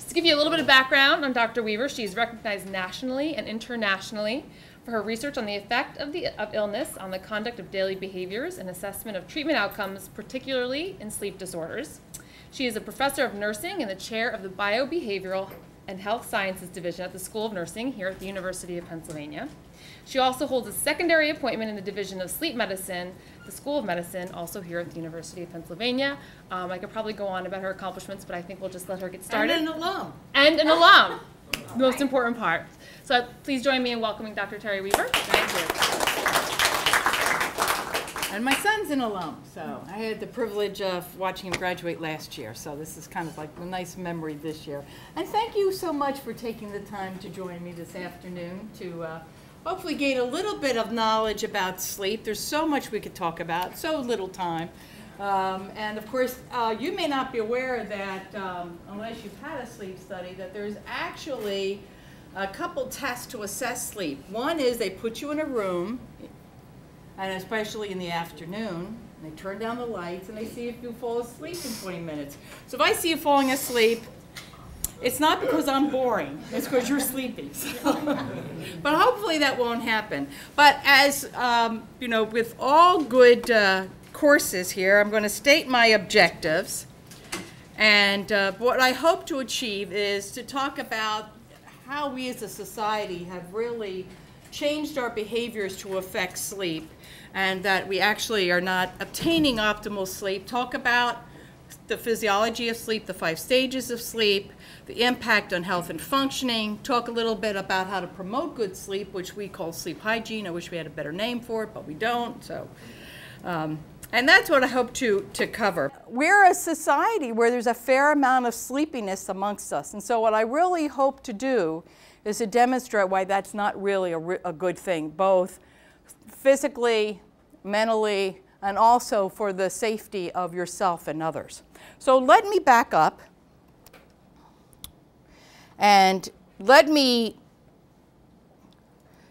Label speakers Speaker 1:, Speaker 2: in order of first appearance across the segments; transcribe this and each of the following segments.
Speaker 1: Just to give you a little bit of background on Dr. Weaver, she's recognized nationally and internationally for her research on the effect of, the, of illness on the conduct of daily behaviors and assessment of treatment outcomes, particularly in sleep disorders. She is a professor of nursing and the chair of the Biobehavioral and Health Sciences Division at the School of Nursing here at the University of Pennsylvania. She also holds a secondary appointment in the Division of Sleep Medicine, the School of Medicine, also here at the University of Pennsylvania. Um, I could probably go on about her accomplishments, but I think we'll just let her get started.
Speaker 2: And an alum.
Speaker 1: And an alum, most important part. So please join me in welcoming Dr. Terri Weaver.
Speaker 2: Thank you. And my son's an alum, so I had the privilege of watching him graduate last year. So this is kind of like a nice memory this year. And thank you so much for taking the time to join me this afternoon to uh, hopefully gain a little bit of knowledge about sleep. There's so much we could talk about, so little time. Um, and of course, uh, you may not be aware that, um, unless you've had a sleep study, that there's actually a couple tests to assess sleep. One is they put you in a room, and especially in the afternoon, they turn down the lights and they see if you fall asleep in 20 minutes. So if I see you falling asleep, it's not because I'm boring, it's because you're sleepy. but hopefully that won't happen. But as, um, you know, with all good uh, courses here, I'm going to state my objectives. And uh, what I hope to achieve is to talk about how we as a society have really changed our behaviors to affect sleep and that we actually are not obtaining optimal sleep. Talk about the physiology of sleep, the five stages of sleep, the impact on health and functioning, talk a little bit about how to promote good sleep, which we call sleep hygiene. I wish we had a better name for it, but we don't. So, um, and that's what I hope to, to cover. We're a society where there's a fair amount of sleepiness amongst us. And so what I really hope to do is to demonstrate why that's not really a, a good thing, both physically, mentally, and also for the safety of yourself and others. So let me back up and let me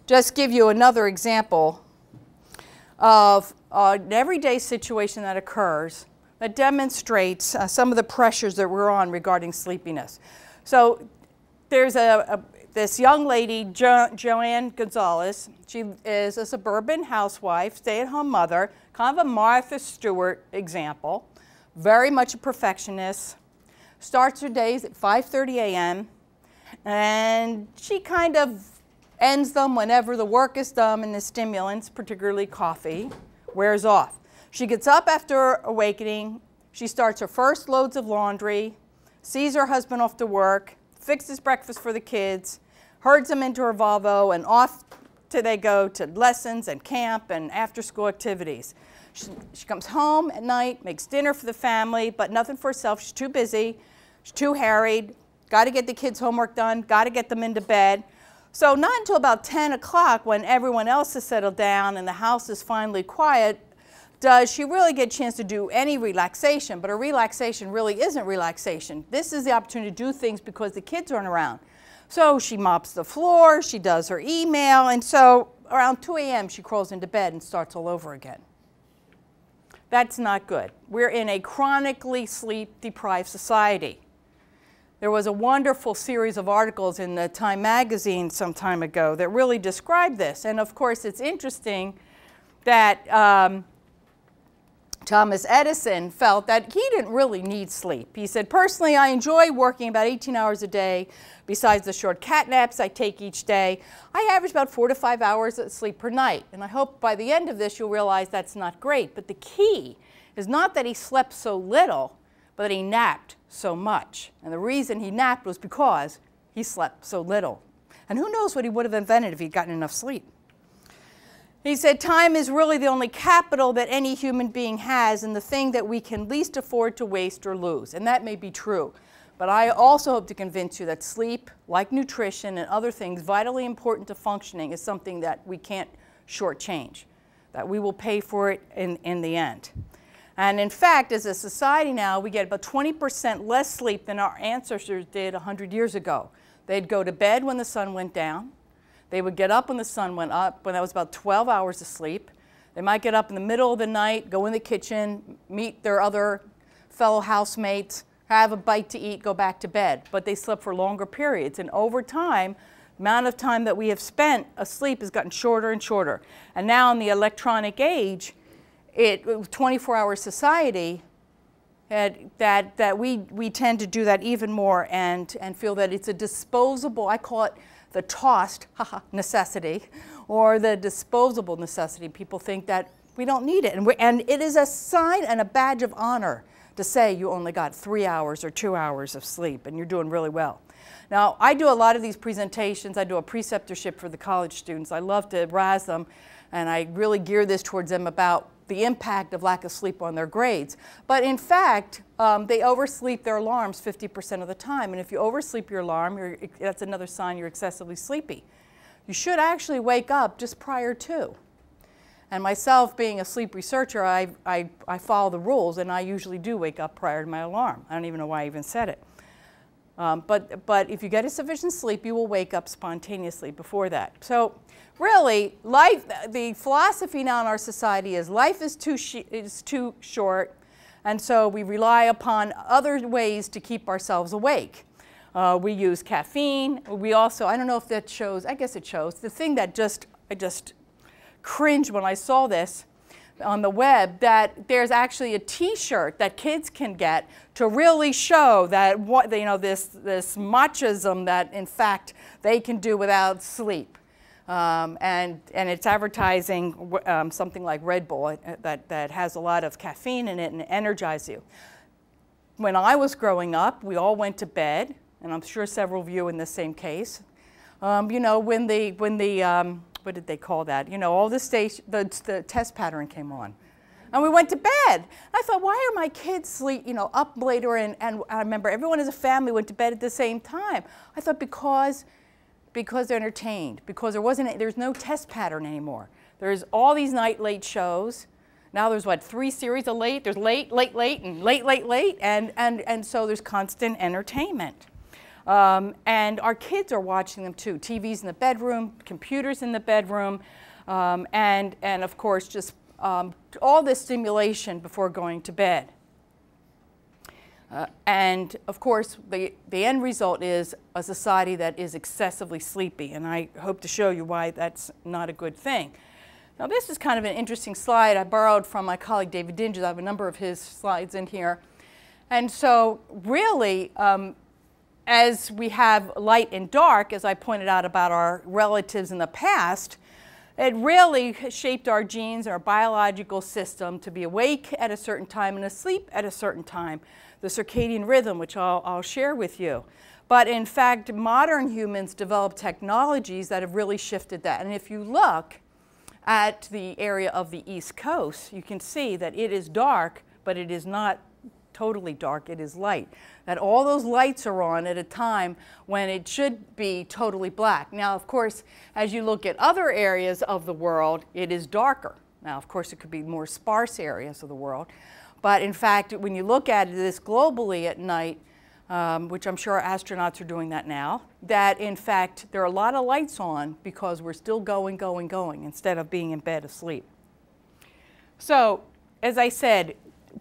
Speaker 2: just give you another example of an everyday situation that occurs that demonstrates uh, some of the pressures that we're on regarding sleepiness. So there's a, a this young lady, jo Joanne Gonzalez. She is a suburban housewife, stay-at-home mother, kind of a Martha Stewart example, very much a perfectionist, starts her days at 5.30 a.m., and she kind of ends them whenever the work is done and the stimulants, particularly coffee, wears off. She gets up after awakening, she starts her first loads of laundry, sees her husband off to work, fixes breakfast for the kids, herds them into her Volvo, and off to they go to lessons and camp and after school activities. She, she comes home at night, makes dinner for the family, but nothing for herself. She's too busy, she's too harried, got to get the kids' homework done, got to get them into bed. So not until about 10 o'clock when everyone else has settled down and the house is finally quiet does she really get a chance to do any relaxation. But a relaxation really isn't relaxation. This is the opportunity to do things because the kids aren't around. So she mops the floor, she does her email, and so around 2 a.m. she crawls into bed and starts all over again. That's not good. We're in a chronically sleep deprived society. There was a wonderful series of articles in the Time magazine some time ago that really described this. And of course, it's interesting that um, Thomas Edison felt that he didn't really need sleep. He said, personally, I enjoy working about 18 hours a day. Besides the short cat naps I take each day, I average about four to five hours of sleep per night. And I hope by the end of this you'll realize that's not great. But the key is not that he slept so little, but he napped so much. And the reason he napped was because he slept so little. And who knows what he would have invented if he'd gotten enough sleep. He said, time is really the only capital that any human being has and the thing that we can least afford to waste or lose. And that may be true. But I also hope to convince you that sleep, like nutrition and other things vitally important to functioning, is something that we can't shortchange, that we will pay for it in, in the end. And in fact, as a society now, we get about 20% less sleep than our ancestors did 100 years ago. They'd go to bed when the sun went down. They would get up when the sun went up, when that was about 12 hours of sleep. They might get up in the middle of the night, go in the kitchen, meet their other fellow housemates, have a bite to eat, go back to bed. But they slept for longer periods. And over time, the amount of time that we have spent asleep has gotten shorter and shorter. And now in the electronic age, it 24-hour society, that, that we, we tend to do that even more and, and feel that it's a disposable, I call it the tossed necessity, or the disposable necessity. People think that we don't need it. And, and it is a sign and a badge of honor to say you only got three hours or two hours of sleep and you're doing really well. Now, I do a lot of these presentations. I do a preceptorship for the college students. I love to razz them, and I really gear this towards them about the impact of lack of sleep on their grades. But in fact, um, they oversleep their alarms 50% of the time. And if you oversleep your alarm, that's another sign you're excessively sleepy. You should actually wake up just prior to. And myself, being a sleep researcher, I, I, I follow the rules, and I usually do wake up prior to my alarm. I don't even know why I even said it. Um, but, but if you get a sufficient sleep, you will wake up spontaneously before that. So really, life, the philosophy now in our society is life is too, is too short, and so we rely upon other ways to keep ourselves awake. Uh, we use caffeine. We also, I don't know if that shows, I guess it shows, the thing that just, I just cringed when I saw this on the web, that there's actually a t-shirt that kids can get to really show that what, you know, this, this machism that in fact they can do without sleep. Um, and, and it's advertising um, something like Red Bull uh, that, that has a lot of caffeine in it and energizes you. When I was growing up, we all went to bed, and I'm sure several of you in the same case. Um, you know, when the, when the um, what did they call that? You know, all the, station, the, the test pattern came on. And we went to bed. I thought, why are my kids sleep, you know, up later? And, and I remember everyone as a family went to bed at the same time. I thought because because they're entertained, because there wasn't, there's no test pattern anymore. There's all these night late shows. Now there's what, three series of late? There's late, late, late, and late, late, late, and, and, and so there's constant entertainment. Um, and our kids are watching them too. TVs in the bedroom, computers in the bedroom, um, and, and of course just um, all this stimulation before going to bed. Uh, and of course, the, the end result is a society that is excessively sleepy, and I hope to show you why that's not a good thing. Now, this is kind of an interesting slide I borrowed from my colleague David Dinges. I have a number of his slides in here. And so, really, um, as we have light and dark, as I pointed out about our relatives in the past, it really shaped our genes, our biological system to be awake at a certain time and asleep at a certain time the circadian rhythm, which I'll, I'll share with you. But in fact, modern humans developed technologies that have really shifted that. And if you look at the area of the East Coast, you can see that it is dark, but it is not totally dark, it is light. That all those lights are on at a time when it should be totally black. Now, of course, as you look at other areas of the world, it is darker. Now, of course, it could be more sparse areas of the world. But in fact, when you look at this globally at night, um, which I'm sure astronauts are doing that now, that in fact there are a lot of lights on because we're still going, going, going instead of being in bed asleep. So, as I said,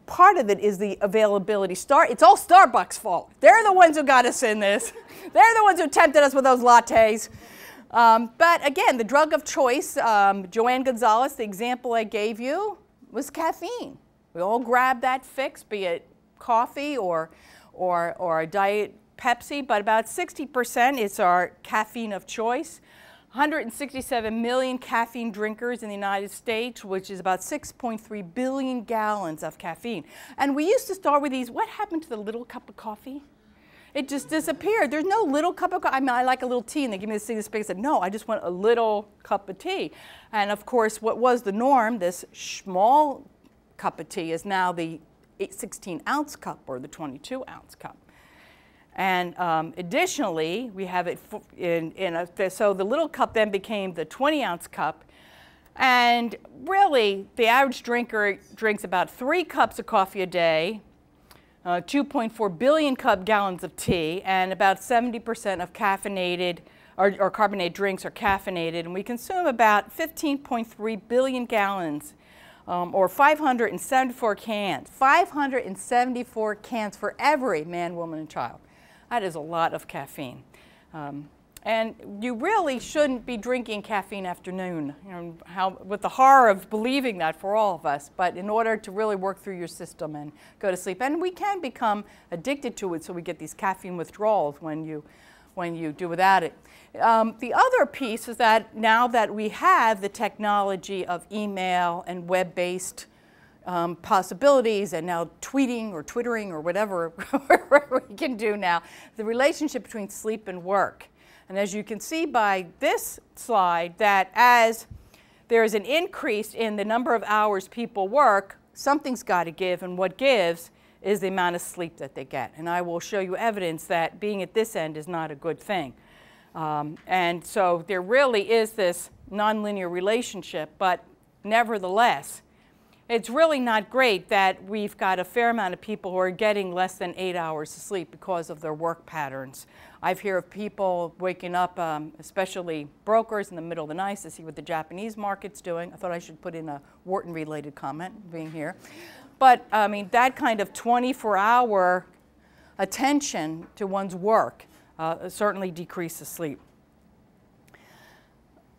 Speaker 2: part of it is the availability. Star, it's all Starbucks' fault. They're the ones who got us in this. They're the ones who tempted us with those lattes. Um, but again, the drug of choice, um, Joanne Gonzalez, the example I gave you, was caffeine. We all grab that fix, be it coffee or, or, or a diet Pepsi, but about 60% is our caffeine of choice. 167 million caffeine drinkers in the United States, which is about 6.3 billion gallons of caffeine. And we used to start with these, what happened to the little cup of coffee? It just disappeared. There's no little cup of coffee. I mean, I like a little tea, and they give me this thing this big. I said, no, I just want a little cup of tea. And of course, what was the norm, this small cup of tea is now the 16 ounce cup or the 22 ounce cup. And um, additionally, we have it in, in a, so the little cup then became the 20 ounce cup. And really, the average drinker drinks about three cups of coffee a day, uh, 2.4 billion cup gallons of tea, and about 70% of caffeinated or, or carbonated drinks are caffeinated. And we consume about 15.3 billion gallons um, or 574 cans. 574 cans for every man, woman, and child. That is a lot of caffeine. Um, and you really shouldn't be drinking caffeine after noon, you know, how, with the horror of believing that for all of us, but in order to really work through your system and go to sleep. And we can become addicted to it, so we get these caffeine withdrawals when you, when you do without it. Um, the other piece is that now that we have the technology of email and web-based um, possibilities and now tweeting or twittering or whatever we can do now, the relationship between sleep and work and as you can see by this slide, that as there is an increase in the number of hours people work, something's got to give, and what gives is the amount of sleep that they get. And I will show you evidence that being at this end is not a good thing. Um, and so there really is this nonlinear relationship, but nevertheless, it's really not great that we've got a fair amount of people who are getting less than eight hours of sleep because of their work patterns. I've heard of people waking up, um, especially brokers in the middle of the night to see what the Japanese market's doing. I thought I should put in a Wharton-related comment being here. But I mean, that kind of 24-hour attention to one's work uh, certainly decreases sleep.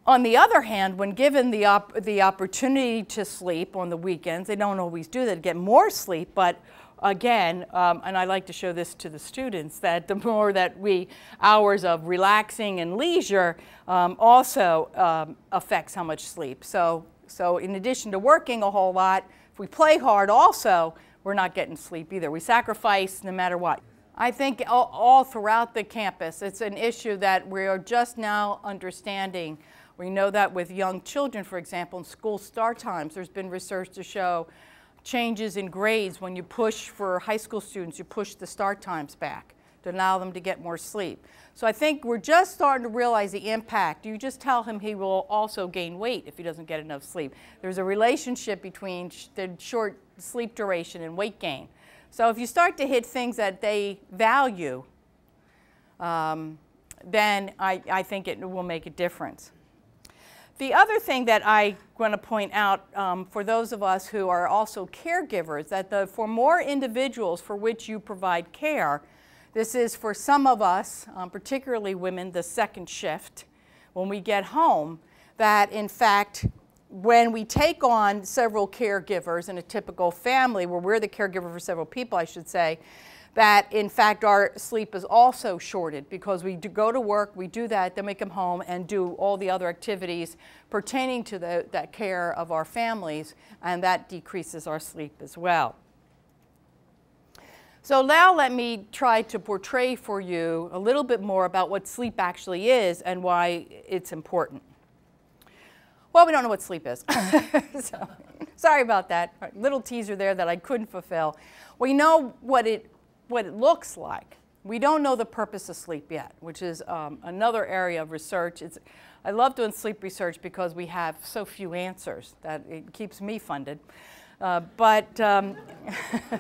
Speaker 2: On the other hand, when given the, op the opportunity to sleep on the weekends, they don't always do that get more sleep, but again, um, and I like to show this to the students, that the more that we, hours of relaxing and leisure um, also um, affects how much sleep. So, so in addition to working a whole lot, we play hard also, we're not getting sleep either. We sacrifice no matter what. I think all, all throughout the campus, it's an issue that we are just now understanding we know that with young children, for example, in school start times, there's been research to show changes in grades when you push for high school students, you push the start times back to allow them to get more sleep. So I think we're just starting to realize the impact. You just tell him he will also gain weight if he doesn't get enough sleep. There's a relationship between the short sleep duration and weight gain. So if you start to hit things that they value, um, then I, I think it will make a difference. The other thing that I want to point out um, for those of us who are also caregivers, that the, for more individuals for which you provide care, this is for some of us, um, particularly women, the second shift, when we get home, that in fact, when we take on several caregivers in a typical family, where we're the caregiver for several people, I should say, that in fact our sleep is also shorted because we go to work, we do that, then we come home and do all the other activities pertaining to the, that care of our families, and that decreases our sleep as well. So now let me try to portray for you a little bit more about what sleep actually is and why it's important. Well, we don't know what sleep is. so, sorry about that. Little teaser there that I couldn't fulfill. We know what it what it looks like. We don't know the purpose of sleep yet, which is um, another area of research. It's, I love doing sleep research because we have so few answers that it keeps me funded. Uh, but um,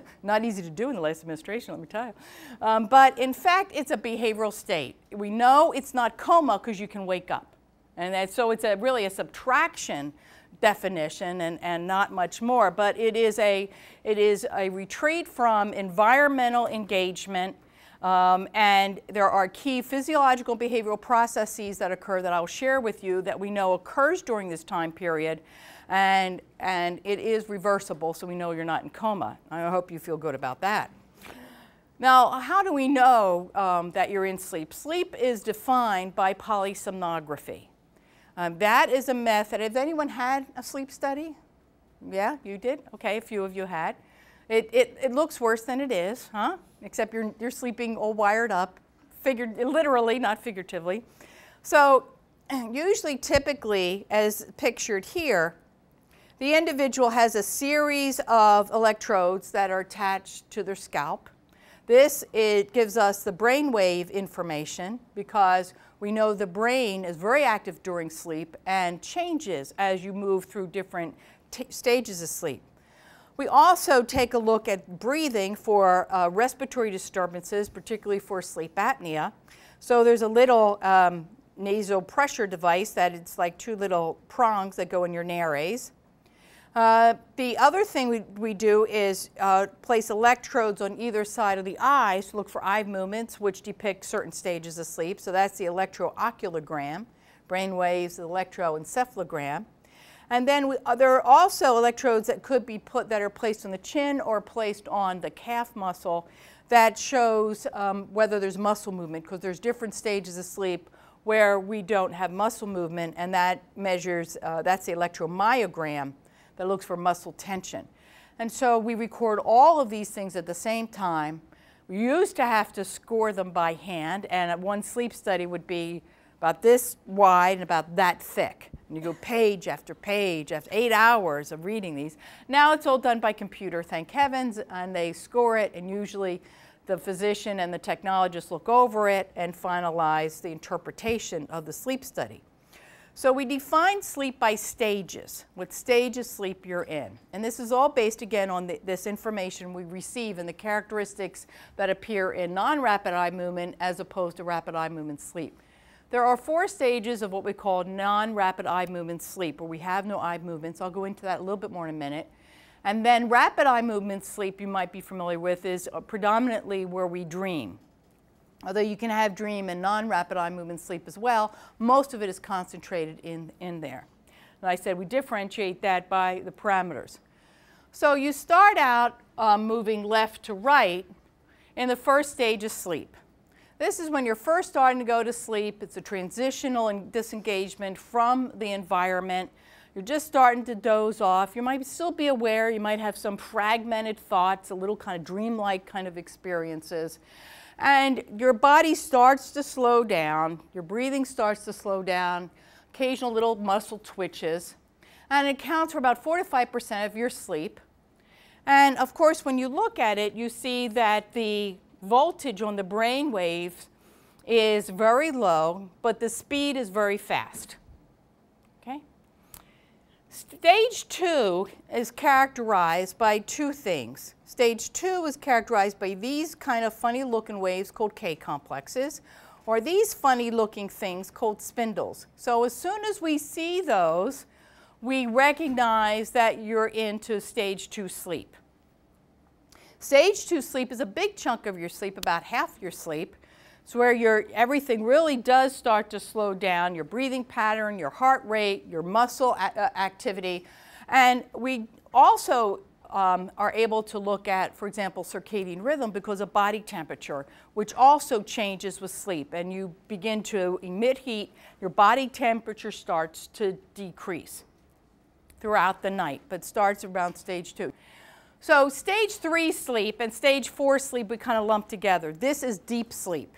Speaker 2: not easy to do in the last administration, let me tell you. Um, but in fact, it's a behavioral state. We know it's not coma because you can wake up. And that, so it's a, really a subtraction definition and, and not much more, but it is a, it is a retreat from environmental engagement um, and there are key physiological and behavioral processes that occur that I'll share with you that we know occurs during this time period and, and it is reversible so we know you're not in coma. I hope you feel good about that. Now, how do we know um, that you're in sleep? Sleep is defined by polysomnography. Um, that is a method. Has anyone had a sleep study? Yeah, you did? Okay, a few of you had. It, it, it looks worse than it is, huh? Except you're, you're sleeping all wired up, figured, literally, not figuratively. So usually, typically, as pictured here, the individual has a series of electrodes that are attached to their scalp. This it gives us the brainwave information because we know the brain is very active during sleep and changes as you move through different stages of sleep. We also take a look at breathing for uh, respiratory disturbances, particularly for sleep apnea. So there's a little um, nasal pressure device that it's like two little prongs that go in your nares. Uh, the other thing we, we do is uh, place electrodes on either side of the eyes to look for eye movements, which depict certain stages of sleep. So that's the electrooculogram, brain waves, electroencephalogram. And then we, uh, there are also electrodes that could be put that are placed on the chin or placed on the calf muscle that shows um, whether there's muscle movement because there's different stages of sleep where we don't have muscle movement and that measures, uh, that's the electromyogram that looks for muscle tension. And so we record all of these things at the same time. We used to have to score them by hand and one sleep study would be about this wide and about that thick. And you go page after page after eight hours of reading these. Now it's all done by computer, thank heavens, and they score it, and usually the physician and the technologist look over it and finalize the interpretation of the sleep study. So we define sleep by stages, what stage of sleep you're in. And this is all based again on the, this information we receive and the characteristics that appear in non-rapid eye movement as opposed to rapid eye movement sleep. There are four stages of what we call non-rapid eye movement sleep, where we have no eye movements. I'll go into that a little bit more in a minute. And then rapid eye movement sleep, you might be familiar with, is uh, predominantly where we dream. Although you can have dream and non-rapid eye movement sleep as well, most of it is concentrated in, in there. And I said we differentiate that by the parameters. So you start out uh, moving left to right in the first stage of sleep. This is when you're first starting to go to sleep. It's a transitional and disengagement from the environment. You're just starting to doze off. You might still be aware. You might have some fragmented thoughts, a little kind of dreamlike kind of experiences. And your body starts to slow down. Your breathing starts to slow down. Occasional little muscle twitches. And it accounts for about 4 to 5% of your sleep. And of course, when you look at it, you see that the voltage on the brain waves is very low, but the speed is very fast. Okay? Stage two is characterized by two things. Stage two is characterized by these kind of funny looking waves called K complexes, or these funny looking things called spindles. So as soon as we see those, we recognize that you're into stage two sleep. Stage two sleep is a big chunk of your sleep, about half your sleep. It's where your, everything really does start to slow down, your breathing pattern, your heart rate, your muscle uh, activity. And we also um, are able to look at, for example, circadian rhythm because of body temperature, which also changes with sleep. And you begin to emit heat, your body temperature starts to decrease throughout the night, but starts around stage two. So stage three sleep and stage four sleep we kind of lump together. This is deep sleep.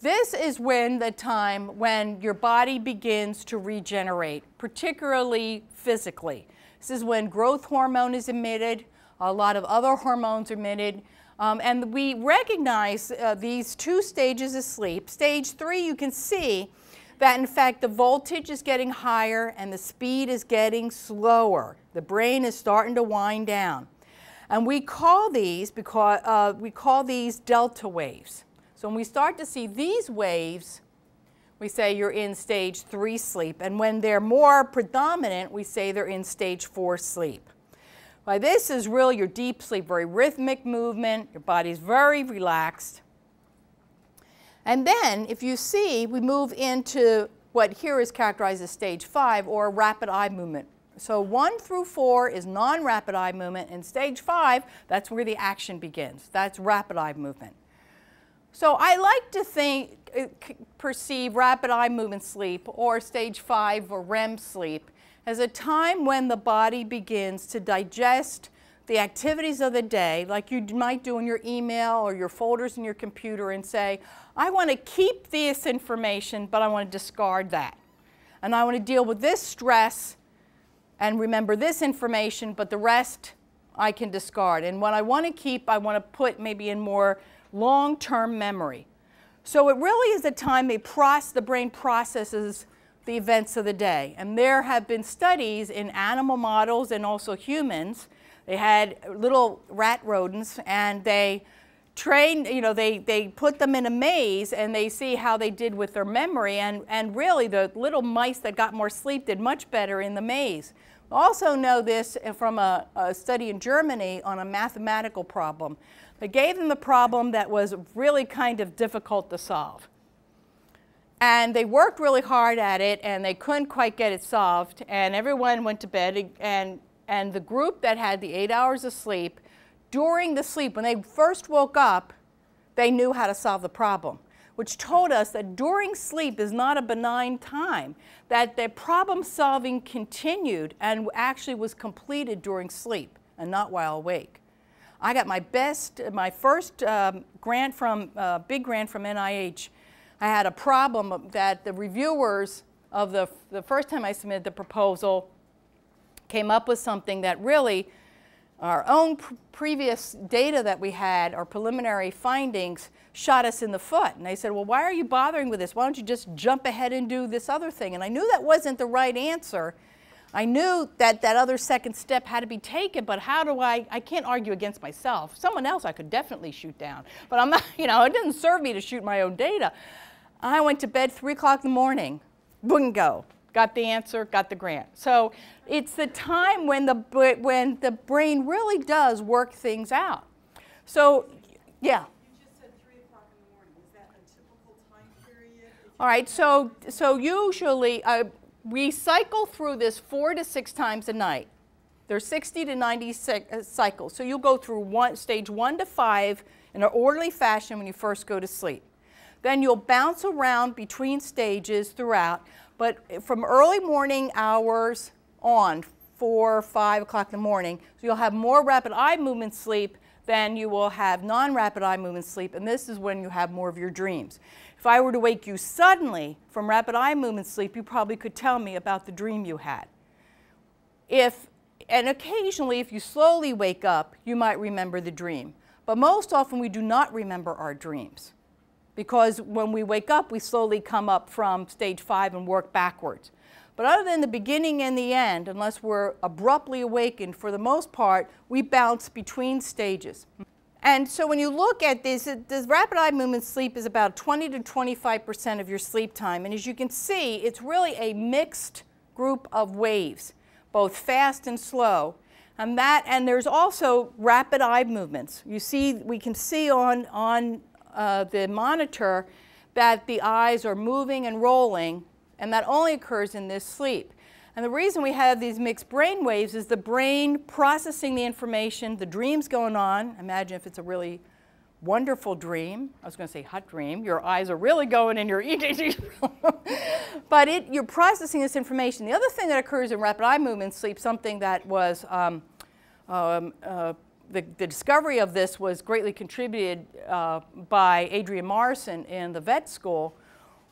Speaker 2: This is when the time when your body begins to regenerate, particularly physically. This is when growth hormone is emitted, a lot of other hormones are emitted, um, and we recognize uh, these two stages of sleep. Stage three, you can see that in fact the voltage is getting higher and the speed is getting slower. The brain is starting to wind down. And we call these because uh, we call these delta waves. So when we start to see these waves, we say you're in stage three sleep. And when they're more predominant, we say they're in stage four sleep. Well, this is really your deep sleep, very rhythmic movement, your body's very relaxed. And then, if you see, we move into what here is characterized as stage five, or rapid eye movement. So one through four is non-rapid eye movement, and stage five, that's where the action begins. That's rapid eye movement. So I like to think, uh, perceive rapid eye movement sleep, or stage five or REM sleep, as a time when the body begins to digest the activities of the day, like you might do in your email or your folders in your computer and say, I want to keep this information, but I want to discard that. And I want to deal with this stress and remember this information, but the rest I can discard. And what I want to keep, I want to put maybe in more long-term memory. So it really is a time the brain processes the events of the day. And there have been studies in animal models and also humans. They had little rat rodents and they trained, you know, they, they put them in a maze and they see how they did with their memory. And, and really, the little mice that got more sleep did much better in the maze Also know this from a, a study in Germany on a mathematical problem. They gave them the problem that was really kind of difficult to solve. And they worked really hard at it and they couldn't quite get it solved and everyone went to bed and, and the group that had the eight hours of sleep, during the sleep, when they first woke up, they knew how to solve the problem, which told us that during sleep is not a benign time, that the problem solving continued and actually was completed during sleep and not while awake. I got my best, my first um, grant from, uh, big grant from NIH. I had a problem that the reviewers of the, the first time I submitted the proposal came up with something that really our own pr previous data that we had, our preliminary findings, shot us in the foot. And they said, well, why are you bothering with this? Why don't you just jump ahead and do this other thing? And I knew that wasn't the right answer. I knew that that other second step had to be taken, but how do I, I can't argue against myself. Someone else I could definitely shoot down, but I'm not, you know, it didn't serve me to shoot my own data. I went to bed 3 o'clock in the morning, wouldn't got the answer, got the grant. So it's the time when the, when the brain really does work things out. So, yeah. All right, so, so usually uh, we cycle through this four to six times a night. There's 60 to 90 uh, cycles. So you'll go through one, stage one to five in an orderly fashion when you first go to sleep. Then you'll bounce around between stages throughout. But from early morning hours on, 4, 5 o'clock in the morning, so you'll have more rapid eye movement sleep than you will have non-rapid eye movement sleep, and this is when you have more of your dreams. If I were to wake you suddenly from rapid eye movement sleep, you probably could tell me about the dream you had. If, and occasionally, if you slowly wake up, you might remember the dream. But most often, we do not remember our dreams because when we wake up, we slowly come up from stage five and work backwards. But other than the beginning and the end, unless we're abruptly awakened, for the most part, we bounce between stages. And so when you look at this, this rapid eye movement sleep is about 20 to 25% of your sleep time. And as you can see, it's really a mixed group of waves, both fast and slow. And that, and there's also rapid eye movements. You see, we can see on, on uh, the monitor that the eyes are moving and rolling, and that only occurs in this sleep. And the reason we have these mixed brain waves is the brain processing the information, the dream's going on. Imagine if it's a really wonderful dream. I was going to say hot dream. Your eyes are really going and you're but it, you're processing this information. The other thing that occurs in rapid eye movement sleep, something that was um, um, uh, the, the, discovery of this was greatly contributed uh, by Adrian Morrison in the vet school,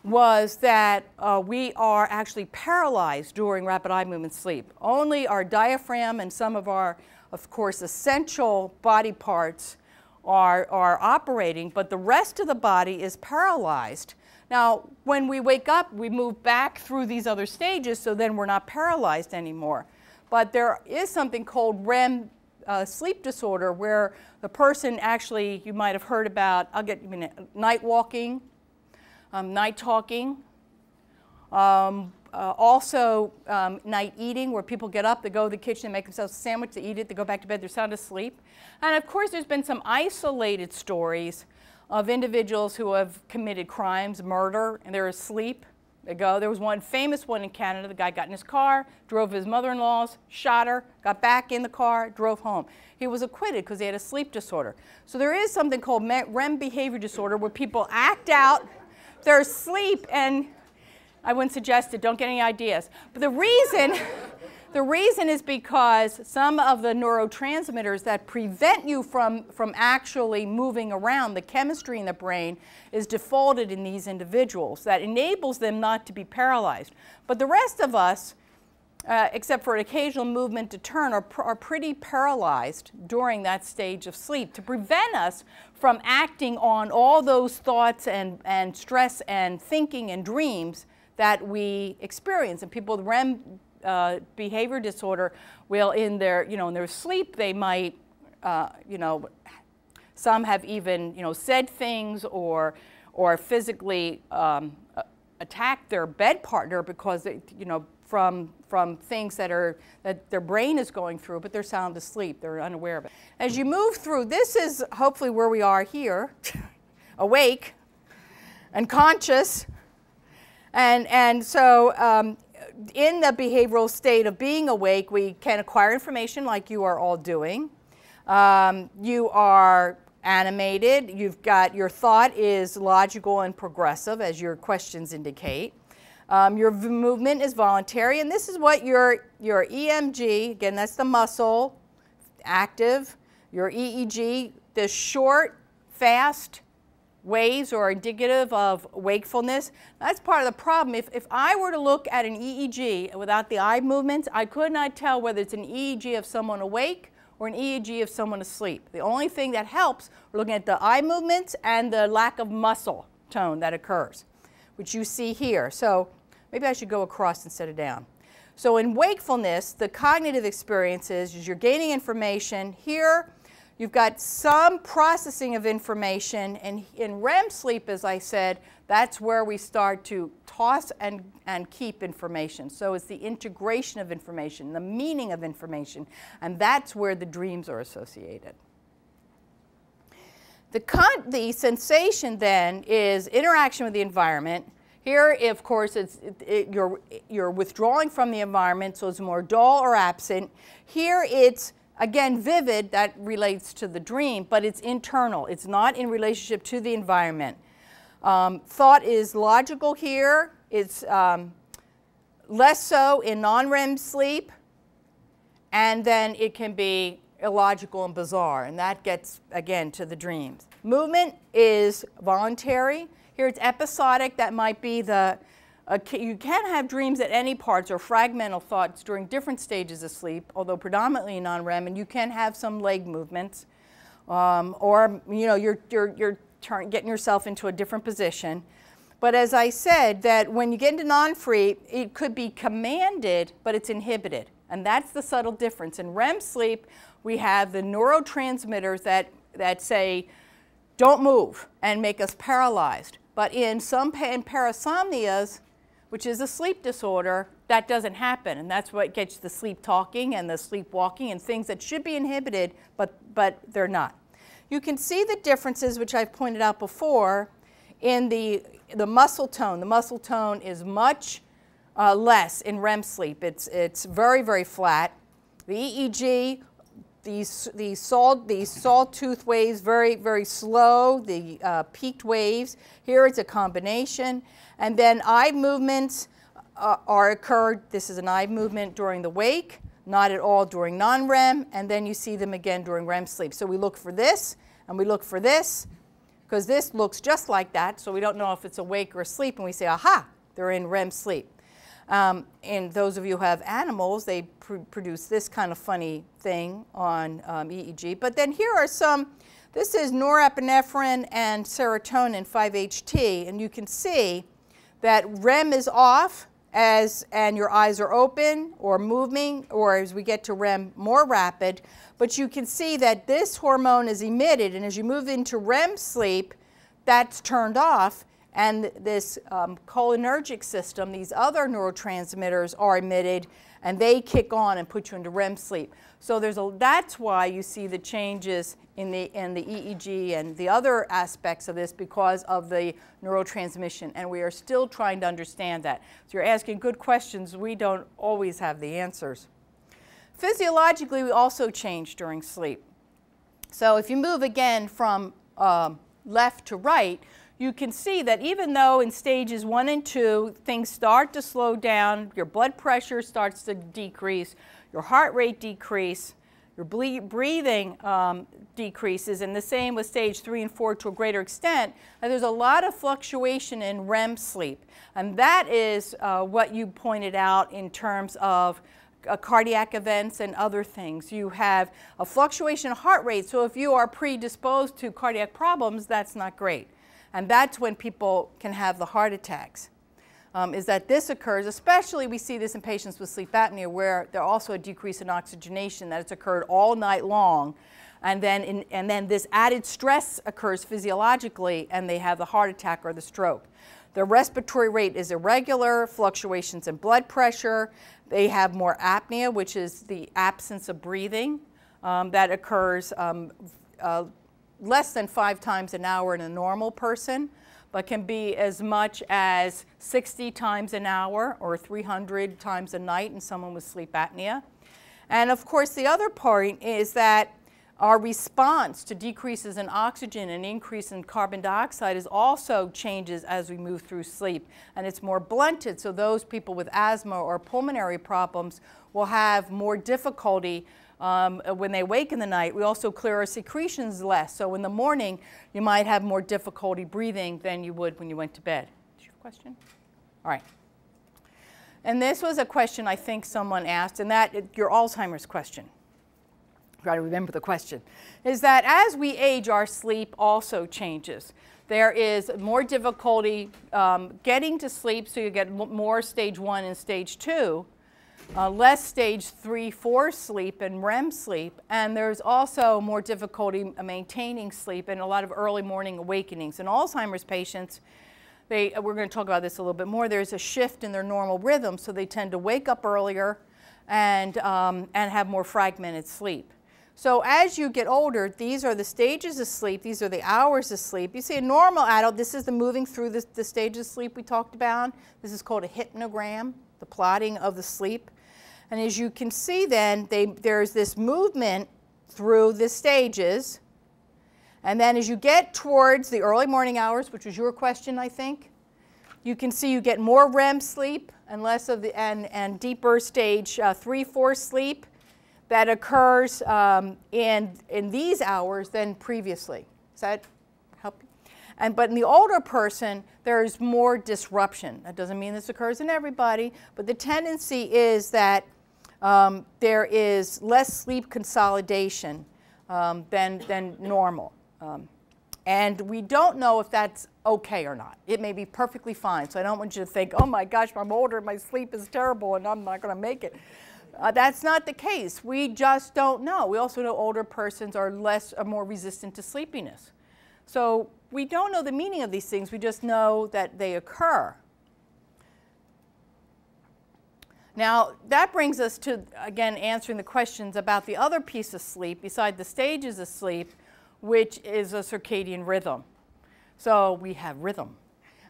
Speaker 2: was that uh, we are actually paralyzed during rapid eye movement sleep. Only our diaphragm and some of our, of course, essential body parts are, are operating, but the rest of the body is paralyzed. Now, when we wake up, we move back through these other stages, so then we're not paralyzed anymore. But there is something called REM uh, sleep disorder where the person actually, you might have heard about, I'll get, you night walking, night talking, um, uh, also um, night eating where people get up, they go to the kitchen, they make themselves a sandwich, they eat it, they go back to bed, they're sound asleep. And of course there's been some isolated stories of individuals who have committed crimes, murder, and they're asleep they go. There was one famous one in Canada. The guy got in his car, drove his mother-in-law's, shot her, got back in the car, drove home. He was acquitted because he had a sleep disorder. So there is something called REM behavior disorder where people act out their sleep and I wouldn't suggest it, don't get any ideas. But the reason The reason is because some of the neurotransmitters that prevent you from, from actually moving around, the chemistry in the brain, is defaulted in these individuals. That enables them not to be paralyzed. But the rest of us, uh, except for an occasional movement to turn, are, pr are pretty paralyzed during that stage of sleep to prevent us from acting on all those thoughts and, and stress and thinking and dreams that we experience. And people with REM uh, behavior disorder will in their, you know, in their sleep they might, uh, you know, some have even, you know, said things or, or physically um, attacked their bed partner because, they, you know, from, from things that, are, that their brain is going through, but they're sound asleep. They're unaware of it. As you move through, this is hopefully where we are here, awake and conscious. And, and so um, in the behavioral state of being awake, we can acquire information like you are all doing. Um, you are animated. You've got your thought is logical and progressive, as your questions indicate. Um, your movement is voluntary, and this is what your, your EMG, again, that's the muscle, active, your EEG, the short, fast waves are indicative of wakefulness. That's part of the problem. If, if I were to look at an EEG without the eye movements, I could not tell whether it's an EEG of someone awake or an EEG of someone asleep. The only thing that helps, we're looking at the eye movements and the lack of muscle tone that occurs, which you see here. So maybe I should go across instead of down. So in wakefulness, the cognitive experiences is you're gaining information. Here, you've got some processing of information. And in REM sleep, as I said, that's where we start to toss and, and keep information. So it's the integration of information, the meaning of information, and that's where the dreams are associated. The, con- the sensation then is interaction with the environment. Here, of course, it's, it, it, you're, you're withdrawing from the environment, so it's more dull or absent. Here, it's again vivid, that relates to the dream, but it's internal. It's not in relationship to the environment. Um, thought is logical here. It's um, less so in non-REM sleep. And then it can be illogical and bizarre. And that gets, again, to the dreams. Movement is voluntary. Here it's episodic. That might be the, uh, you can have dreams at any parts or fragmental thoughts during different stages of sleep, although predominantly non-REM, and you can have some leg movements. Um, or, you know, you're, you're, you're turn, getting yourself into a different position. But as I said, that when you get into non-free, it could be commanded, but it's inhibited. And that's the subtle difference. In REM sleep, we have the neurotransmitters that, that say, don't move and make us paralyzed. But in some in parasomnias, which is a sleep disorder, that doesn't happen. And that's what gets the sleep talking and the sleepwalking and things that should be inhibited, but, but they're not. You can see the differences, which I've pointed out before, in the, the muscle tone. The muscle tone is much uh, less in REM sleep. It's, it's very, very flat. The EEG, these, these, salt, these sawtooth waves, very, very slow, the uh, peaked waves. Here it's a combination. And then eye movements uh, are occurred. This is an eye movement during the wake not at all during non-REM, and then you see them again during REM sleep. So we look for this, and we look for this, because this looks just like that, so we don't know if it's awake or asleep, and we say, aha, they're in REM sleep. Um, and those of you who have animals, they pr produce this kind of funny thing on um, EEG. But then here are some, this is norepinephrine and serotonin 5-HT, and you can see that REM is off, as and your eyes are open or moving or as we get to REM more rapid. But you can see that this hormone is emitted. And as you move into REM sleep that's turned off and this um, cholinergic system these other neurotransmitters are emitted and they kick on and put you into REM sleep so there's a that's why you see the changes in the, in the EEG and the other aspects of this because of the neurotransmission, and we are still trying to understand that. So you're asking good questions. We don't always have the answers. Physiologically, we also change during sleep. So if you move again from um, left to right, you can see that even though in stages one and two, things start to slow down, your blood pressure starts to decrease, your heart rate decrease, your breathing um, decreases, and the same with stage three and four to a greater extent. And there's a lot of fluctuation in REM sleep. And that is uh, what you pointed out in terms of uh, cardiac events and other things. You have a fluctuation in heart rate, so if you are predisposed to cardiac problems, that's not great. And that's when people can have the heart attacks um, is that this occurs, especially we see this in patients with sleep apnea where there's also a decrease in oxygenation, that it's occurred all night long. And then, in, and then this added stress occurs physiologically, and they have the heart attack or the stroke. Their respiratory rate is irregular, fluctuations in blood pressure. They have more apnea, which is the absence of breathing um, that occurs um, uh, less than five times an hour in a normal person, but can be as much as 60 times an hour or 300 times a night in someone with sleep apnea. And of course, the other point is that our response to decreases in oxygen and increase in carbon dioxide is also changes as we move through sleep. And it's more blunted, so those people with asthma or pulmonary problems will have more difficulty um, when they wake in the night. We also clear our secretions less. So in the morning, you might have more difficulty breathing than you would when you went to bed. Question? All right. And this was a question I think someone asked, and that your Alzheimer's question try to remember the question, is that as we age, our sleep also changes. There is more difficulty um, getting to sleep, so you get more stage one and stage two, uh, less stage three, four sleep and REM sleep, and there's also more difficulty maintaining sleep and a lot of early morning awakenings. In Alzheimer's patients, they, we're going to talk about this a little bit more, there's a shift in their normal rhythm, so they tend to wake up earlier and, um, and have more fragmented sleep. So as you get older, these are the stages of sleep. These are the hours of sleep. You see a normal adult, this is the moving through the, the stages of sleep we talked about. This is called a hypnogram, the plotting of the sleep. And as you can see then, they, there's this movement through the stages. And then as you get towards the early morning hours, which was your question, I think, you can see you get more REM sleep and less of the, and, and deeper stage uh, three, four sleep that occurs um, in, in these hours than previously. Does that help? And, but in the older person, there's more disruption. That doesn't mean this occurs in everybody, but the tendency is that um, there is less sleep consolidation um, than, than normal. Um, and we don't know if that's okay or not. It may be perfectly fine. So I don't want you to think, oh my gosh, I'm older, my sleep is terrible, and I'm not going to make it. Uh, that's not the case. We just don't know. We also know older persons are less or more resistant to sleepiness. So we don't know the meaning of these things. We just know that they occur. Now, that brings us to, again, answering the questions about the other piece of sleep, beside the stages of sleep, which is a circadian rhythm. So we have rhythm.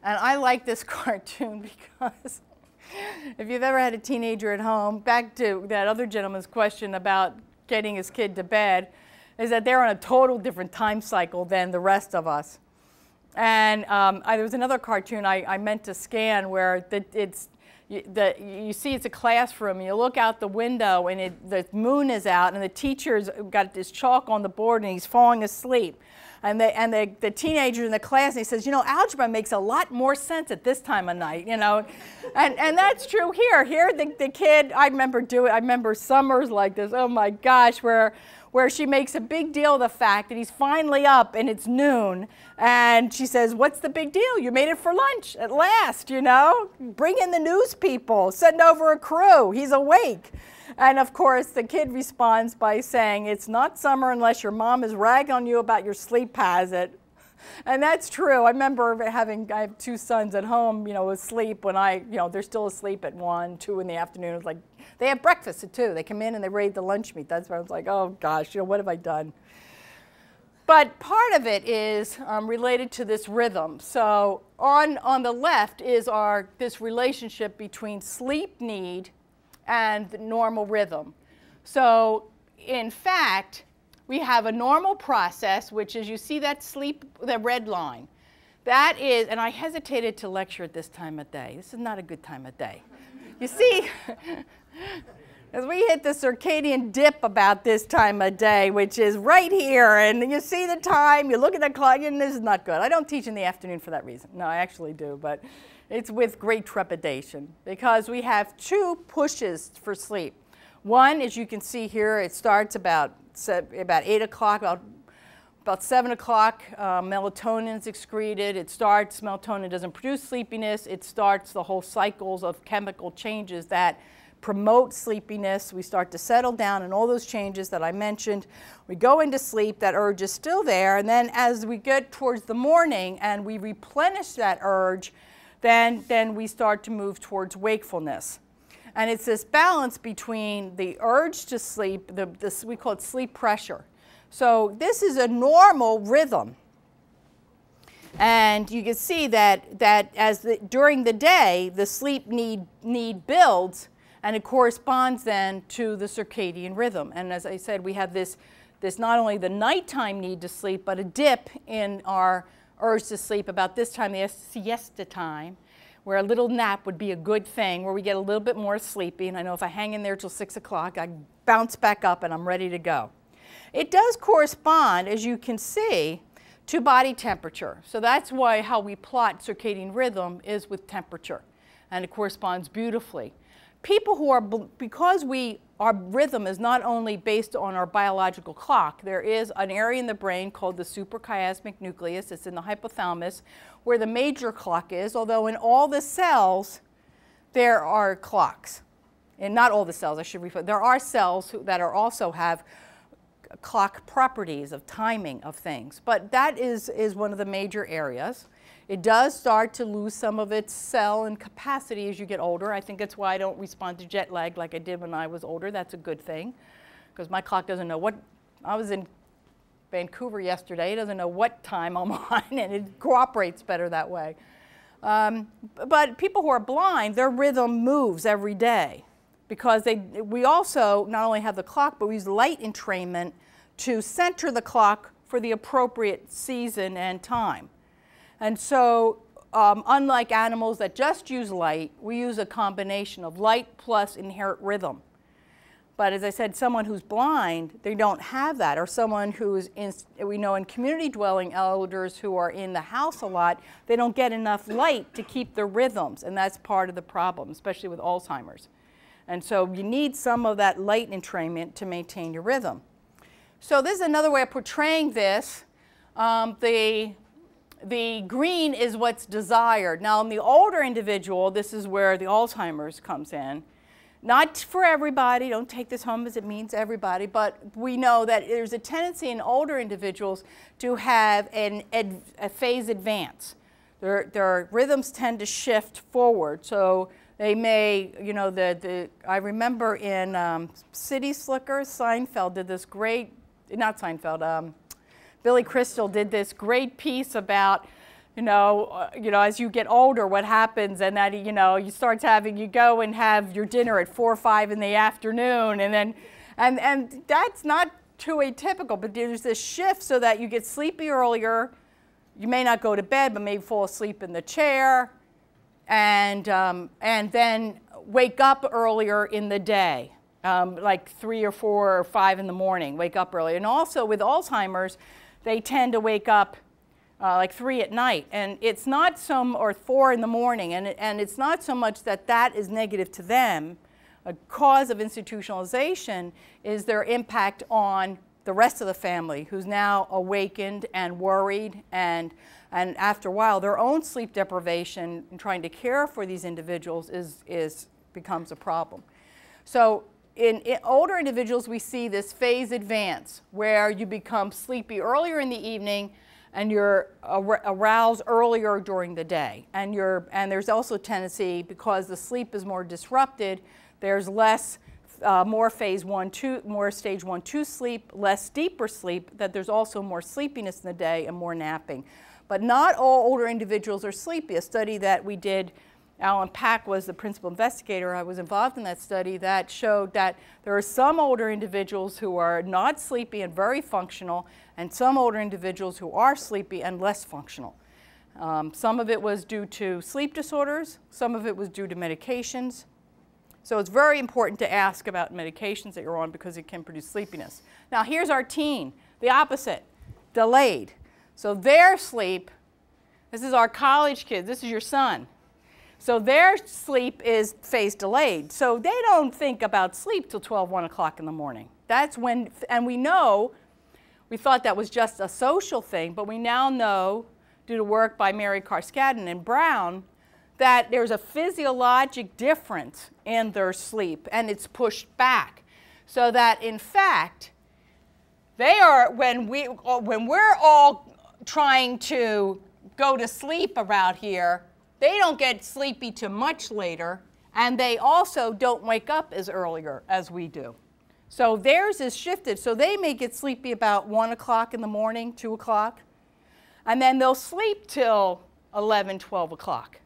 Speaker 2: And I like this cartoon because if you've ever had a teenager at home, back to that other gentleman's question about getting his kid to bed, is that they're on a total different time cycle than the rest of us. And um, I, there was another cartoon I, I meant to scan where the, it's you, the, you see it's a classroom, you look out the window and it, the moon is out and the teacher's got this chalk on the board and he's falling asleep. And, the, and the, the teenager in the class, he says, you know, algebra makes a lot more sense at this time of night, you know. and, and that's true here. Here, the, the kid, I remember doing, I remember summers like this, oh my gosh, where, where she makes a big deal of the fact that he's finally up and it's noon. And she says, What's the big deal? You made it for lunch at last, you know? Bring in the news people, send over a crew. He's awake. And of course, the kid responds by saying, It's not summer unless your mom is ragging on you about your sleep habit. And that's true. I remember having, I have two sons at home, you know, asleep when I, you know, they're still asleep at one, two in the afternoon. It's like, they have breakfast at two. They come in and they raid the lunch meat. That's where I was like, oh gosh, you know, what have I done? But part of it is um, related to this rhythm. So on, on the left is our, this relationship between sleep need and the normal rhythm. So in fact, we have a normal process, which is you see that sleep, the red line. That is, and I hesitated to lecture at this time of day. This is not a good time of day. You see, as we hit the circadian dip about this time of day, which is right here, and you see the time, you look at the clock, and this is not good. I don't teach in the afternoon for that reason. No, I actually do, but it's with great trepidation because we have two pushes for sleep. One, as you can see here, it starts about, about 8 o'clock, about, about 7 o'clock, uh, melatonin is excreted. It starts, melatonin doesn't produce sleepiness. It starts the whole cycles of chemical changes that promote sleepiness. We start to settle down and all those changes that I mentioned. We go into sleep, that urge is still there, and then as we get towards the morning and we replenish that urge, then, then we start to move towards wakefulness. And it's this balance between the urge to sleep, the, this, we call it sleep pressure. So this is a normal rhythm. And you can see that, that as the, during the day, the sleep need, need builds, and it corresponds then to the circadian rhythm. And as I said, we have this, this not only the nighttime need to sleep, but a dip in our urge to sleep about this time, the siesta time, where a little nap would be a good thing, where we get a little bit more sleepy. And I know if I hang in there till 6 o'clock, I bounce back up and I'm ready to go. It does correspond, as you can see, to body temperature. So that's why how we plot circadian rhythm is with temperature, and it corresponds beautifully. People who are, because we, our rhythm is not only based on our biological clock, there is an area in the brain called the suprachiasmatic nucleus, it's in the hypothalamus, where the major clock is, although in all the cells, there are clocks. And not all the cells, I should refer, there are cells that are also have clock properties of timing of things. But that is, is one of the major areas. It does start to lose some of its cell and capacity as you get older. I think that's why I don't respond to jet lag like I did when I was older. That's a good thing because my clock doesn't know what, I was in Vancouver yesterday, it doesn't know what time I'm on and it cooperates better that way. Um, but people who are blind, their rhythm moves every day because they, we also not only have the clock, but we use light entrainment to center the clock for the appropriate season and time. And so um, unlike animals that just use light, we use a combination of light plus inherent rhythm. But as I said, someone who's blind, they don't have that. Or someone who's, in, we know in community dwelling elders who are in the house a lot, they don't get enough light to keep their rhythms. And that's part of the problem, especially with Alzheimer's. And so you need some of that light entrainment to maintain your rhythm. So this is another way of portraying this. Um, the, the green is what's desired. Now in the older individual, this is where the Alzheimer's comes in. Not for everybody, don't take this home as it means everybody, but we know that there's a tendency in older individuals to have an a phase advance. Their, their rhythms tend to shift forward. So they may, you know, the, the, I remember in um, City Slickers, Seinfeld did this great, not Seinfeld, um, Billy Crystal did this great piece about, you know, uh, you know, as you get older, what happens, and that you know, you start having you go and have your dinner at four or five in the afternoon, and then, and and that's not too atypical, but there's this shift so that you get sleepy earlier. You may not go to bed, but maybe fall asleep in the chair and, um, and then wake up earlier in the day, um, like three or four or five in the morning, wake up early. And also with Alzheimer's, they tend to wake up uh, like three at night. And it's not some, or four in the morning, and, and it's not so much that that is negative to them. A cause of institutionalization is their impact on the rest of the family who's now awakened and worried and and after a while, their own sleep deprivation and trying to care for these individuals is, is, becomes a problem. So in, in, older individuals, we see this phase advance where you become sleepy earlier in the evening and you're aroused earlier during the day. And, you're, and there's also tendency, because the sleep is more disrupted, there's less, uh, more phase one, two, more stage one, two sleep, less deeper sleep, that there's also more sleepiness in the day and more napping. But not all older individuals are sleepy. A study that we did, Allan Pack was the principal investigator. I was involved in that study that showed that there are some older individuals who are not sleepy and very functional, and some older individuals who are sleepy and less functional. Um, some of it was due to sleep disorders, some of it was due to medications. So it's very important to ask about medications that you're on because it can produce sleepiness. Now here's our teen, the opposite, delayed. So their sleep, this is our college kids, this is your son. So their sleep is phase delayed. So they don't think about sleep till 12, 1 o'clock in the morning. That's when, and we know, we thought that was just a social thing, but we now know, due to work by Mary Carskadon and Brown, that there's a physiologic difference in their sleep and it's pushed back. So that in fact, they are, when, we, when we're all trying to go to sleep around here, they don't get sleepy too much later, and they also don't wake up as earlier as we do. So theirs is shifted. So they may get sleepy about 1 o'clock in the morning, 2 o'clock, and then they'll sleep till 11, 12 o'clock.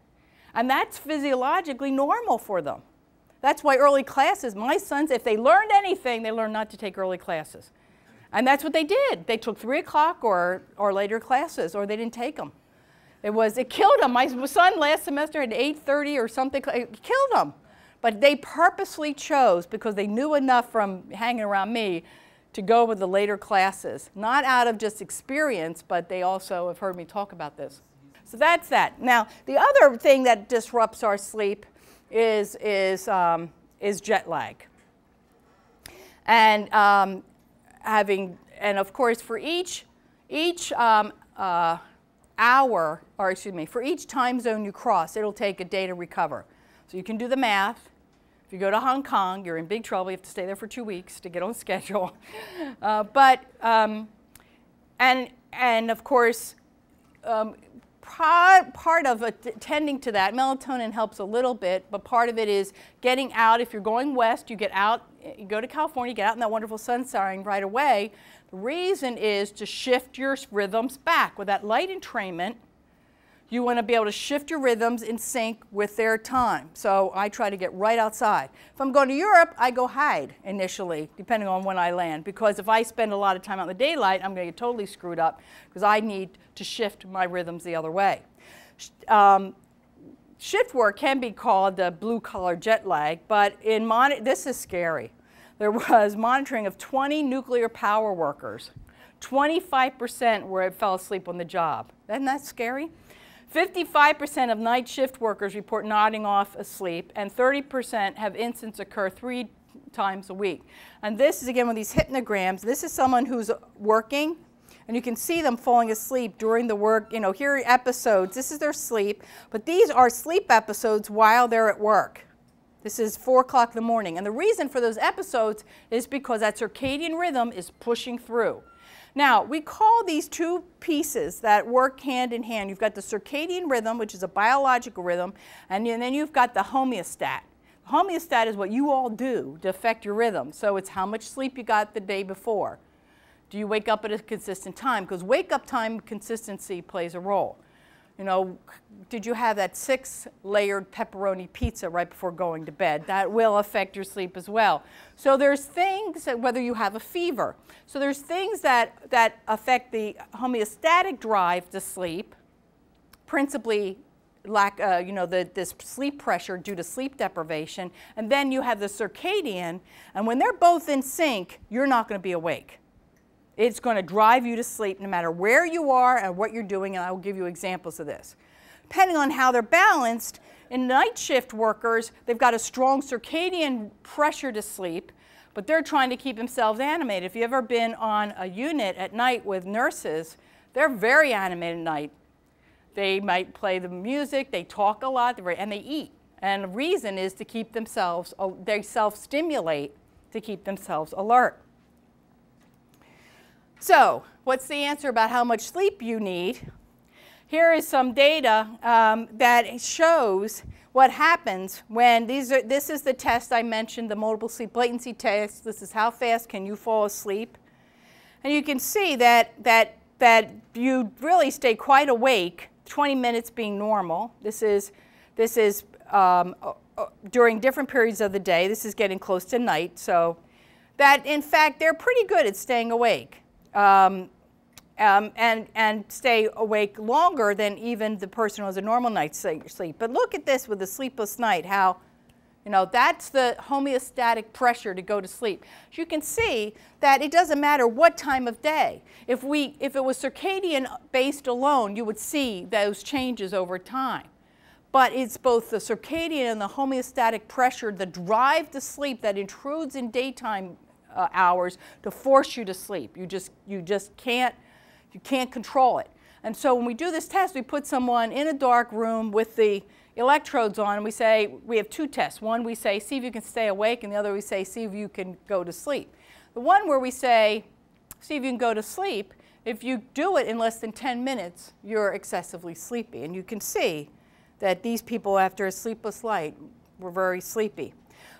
Speaker 2: And that's physiologically normal for them. That's why early classes, my sons, if they learned anything, they learned not to take early classes. And that's what they did. They took 3 o'clock or, or later classes, or they didn't take them. It was, it killed him. My son last semester at 8.30 or something, it killed him. But they purposely chose, because they knew enough from hanging around me, to go with the later classes. Not out of just experience, but they also have heard me talk about this. So that's that. Now, the other thing that disrupts our sleep is, is, um, is jet lag. And um, having, and of course, for each, each um, uh, hour, or excuse me, for each time zone you cross, it'll take a day to recover. So you can do the math. If you go to Hong Kong, you're in big trouble. You have to stay there for two weeks to get on schedule. Uh, but, um, and, and of course, um, part of attending to that, melatonin helps a little bit, but part of it is getting out. If you're going west, you get out, you go to California, get out in that wonderful sunshine right away. The reason is to shift your rhythms back. With that light entrainment, you want to be able to shift your rhythms in sync with their time. So I try to get right outside. If I'm going to Europe, I go hide initially, depending on when I land, because if I spend a lot of time out in the daylight, I'm going to get totally screwed up because I need to shift my rhythms the other way. Um, shift work can be called the blue collar jet lag, but in mon this is scary there was monitoring of 20 nuclear power workers. 25% were fell asleep on the job. Isn't that scary? 55% of night shift workers report nodding off asleep, and 30% have incidents occur three times a week. And this is again one of these hypnograms. This is someone who's working, and you can see them falling asleep during the work. You know, here are episodes. This is their sleep, but these are sleep episodes while they're at work. This is 4 o'clock in the morning. And the reason for those episodes is because that circadian rhythm is pushing through. Now, we call these two pieces that work hand in hand. You've got the circadian rhythm, which is a biological rhythm, and then you've got the homeostat. Homeostat is what you all do to affect your rhythm. So it's how much sleep you got the day before. Do you wake up at a consistent time? Because wake up time consistency plays a role you know, did you have that six layered pepperoni pizza right before going to bed? That will affect your sleep as well. So there's things, whether you have a fever, so there's things that, that affect the homeostatic drive to sleep, principally lack, uh, you know, the, this sleep pressure due to sleep deprivation, and then you have the circadian, and when they're both in sync, you're not going to be awake. It's going to drive you to sleep no matter where you are and what you're doing, and I will give you examples of this. Depending on how they're balanced, in night shift workers, they've got a strong circadian pressure to sleep, but they're trying to keep themselves animated. If you've ever been on a unit at night with nurses, they're very animated at night. They might play the music, they talk a lot, and they eat. And the reason is to keep themselves, uh, they self-stimulate to keep themselves alert. So what's the answer about how much sleep you need? Here is some data um, that shows what happens when these are, this is the test I mentioned, the multiple sleep latency test. This is how fast can you fall asleep. And you can see that, that, that you really stay quite awake, 20 minutes being normal. This is, this is um, during different periods of the day. This is getting close to night. So that, in fact, they're pretty good at staying awake um, um, and, and stay awake longer than even the person who has a normal night's sleep. But look at this with the sleepless night, how, you know, that's the homeostatic pressure to go to sleep. you can see that it doesn't matter what time of day. If, we, if it was circadian based alone, you would see those changes over time. But it's both the circadian and the homeostatic pressure, the drive to sleep that intrudes in daytime uh, hours to force you to sleep. You just, you just can't, you can't control it. And so when we do this test, we put someone in a dark room with the electrodes on, and we say, we have two tests. One, we say, see if you can stay awake, and the other, we say, see if you can go to sleep. The one where we say, see if you can go to sleep, if you do it in less than 10 minutes, you're excessively sleepy. And you can see that these people, after a sleepless night, were very sleepy.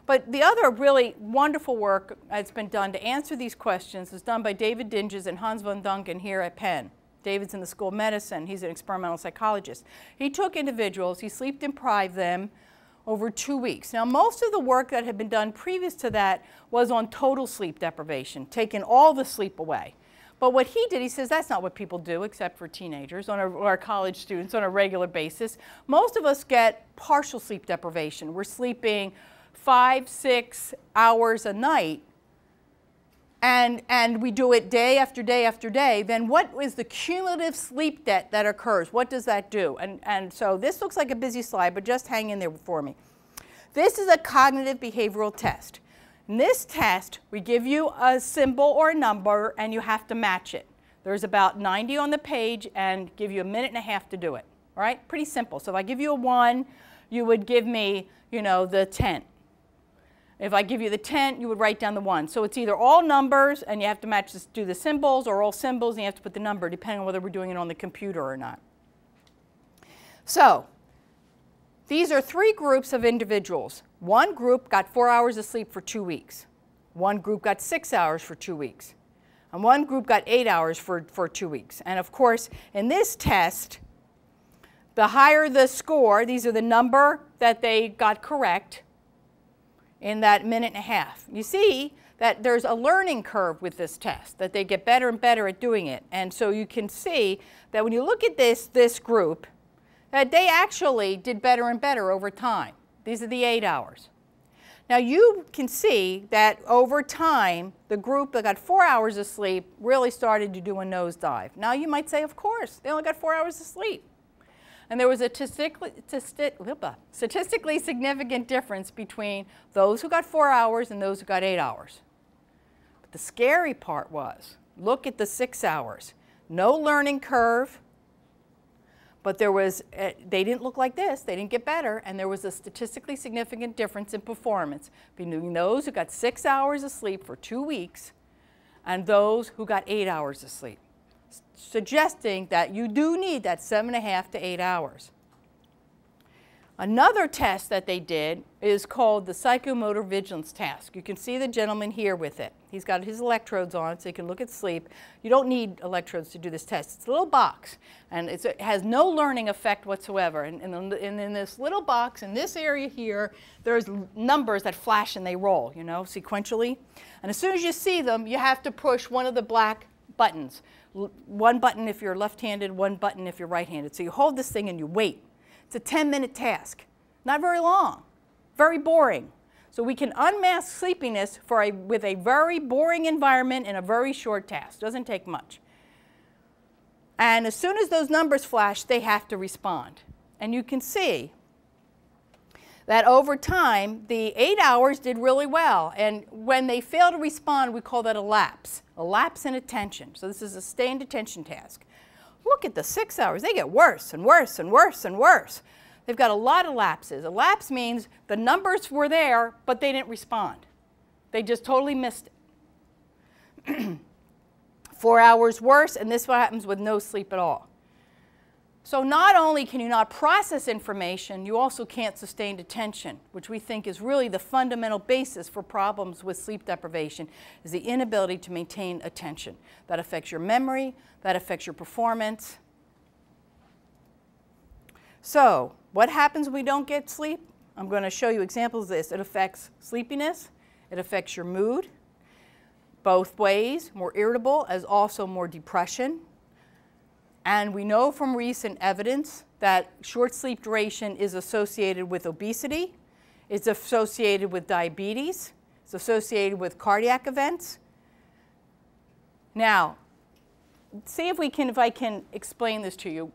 Speaker 2: But the other really wonderful work that's been done to answer these questions is done by David Dinges and Hans Van Dongen here at Penn. David's in the School of Medicine. He's an experimental psychologist. He took individuals, he sleep deprived them over two weeks. Now, most of the work that had been done previous to that was on total sleep deprivation, taking all the sleep away. But what he did, he says that's not what people do, except for teenagers on or college students on a regular basis. Most of us get partial sleep deprivation. We're sleeping five, six hours a night, and, and we do it day after day after day, then what is the cumulative sleep debt that occurs? What does that do? And, and so this looks like a busy slide, but just hang in there for me. This is a cognitive behavioral test. In this test, we give you a symbol or a number, and you have to match it. There's about 90 on the page and give you a minute and a half to do it. All right? Pretty simple. So if I give you a 1, you would give me, you know, the 10. If I give you the 10, you would write down the 1. So it's either all numbers and you have to match this, do the symbols or all symbols and you have to put the number depending on whether we're doing it on the computer or not. So these are three groups of individuals. One group got four hours of sleep for two weeks. One group got six hours for two weeks. And one group got eight hours for, for two weeks. And of course, in this test, the higher the score, these are the number that they got correct, in that minute and a half. You see that there's a learning curve with this test, that they get better and better at doing it. And so you can see that when you look at this, this group, that they actually did better and better over time. These are the eight hours. Now you can see that over time, the group that got four hours of sleep really started to do a nosedive. Now you might say, of course, they only got four hours of sleep. And there was a statistically significant difference between those who got four hours and those who got eight hours. But the scary part was, look at the six hours. No learning curve, but there was, eh, they didn't look like this, they didn't get better, and there was a statistically significant difference in performance between those who got six hours of sleep for two weeks and those who got eight hours of sleep suggesting that you do need that seven and a half to eight hours. Another test that they did is called the psychomotor vigilance task. You can see the gentleman here with it. He's got his electrodes on so he can look at sleep. You don't need electrodes to do this test. It's a little box and it has no learning effect whatsoever. And, and, and, in this little box, in this area here, there's numbers that flash and they roll, you know, sequentially. And as soon as you see them, you have to push one of the black buttons one button if you're left-handed, one button if you're right-handed. So you hold this thing and you wait. It's a 10-minute task. Not very long, very boring. So we can unmask sleepiness for a, with a very boring environment and a very short task. Doesn't take much. And as soon as those numbers flash, they have to respond. And you can see that over time, the eight hours did really well. And when they fail to respond, we call that a lapse, a lapse in attention. So this is a sustained attention task. Look at the six hours. They get worse and worse and worse and worse. They've got a lot of lapses. A lapse means the numbers were there, but they didn't respond. They just totally missed it. Four hours worse, and this what happens with no sleep at all. So not only can you not process information, you also can't sustain attention, which we think is really the fundamental basis for problems with sleep deprivation, is the inability to maintain attention. That affects your memory, that affects your performance. So what happens when we don't get sleep? I'm going to show you examples of this. It affects sleepiness, it affects your mood, both ways, more irritable as also more depression, and we know from recent evidence that short sleep duration is associated with obesity, it's associated with diabetes, it's associated with cardiac events. Now, see if we can, if I can explain this to you.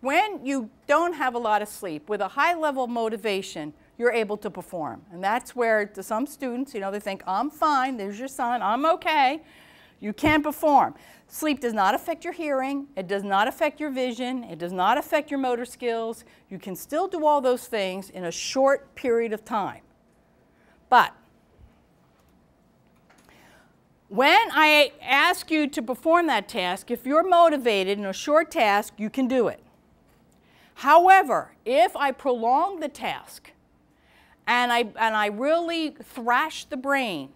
Speaker 2: When you don't have a lot of sleep, with a high level of motivation, you're able to perform. And that's where to some students, you know, they think, I'm fine, there's your son, I'm okay. You can perform. Sleep does not affect your hearing, it does not affect your vision, it does not affect your motor skills. You can still do all those things in a short period of time. But when I ask you to perform that task, if you're motivated in a short task, you can do it. However, if I prolong the task and I, and I really thrash the brain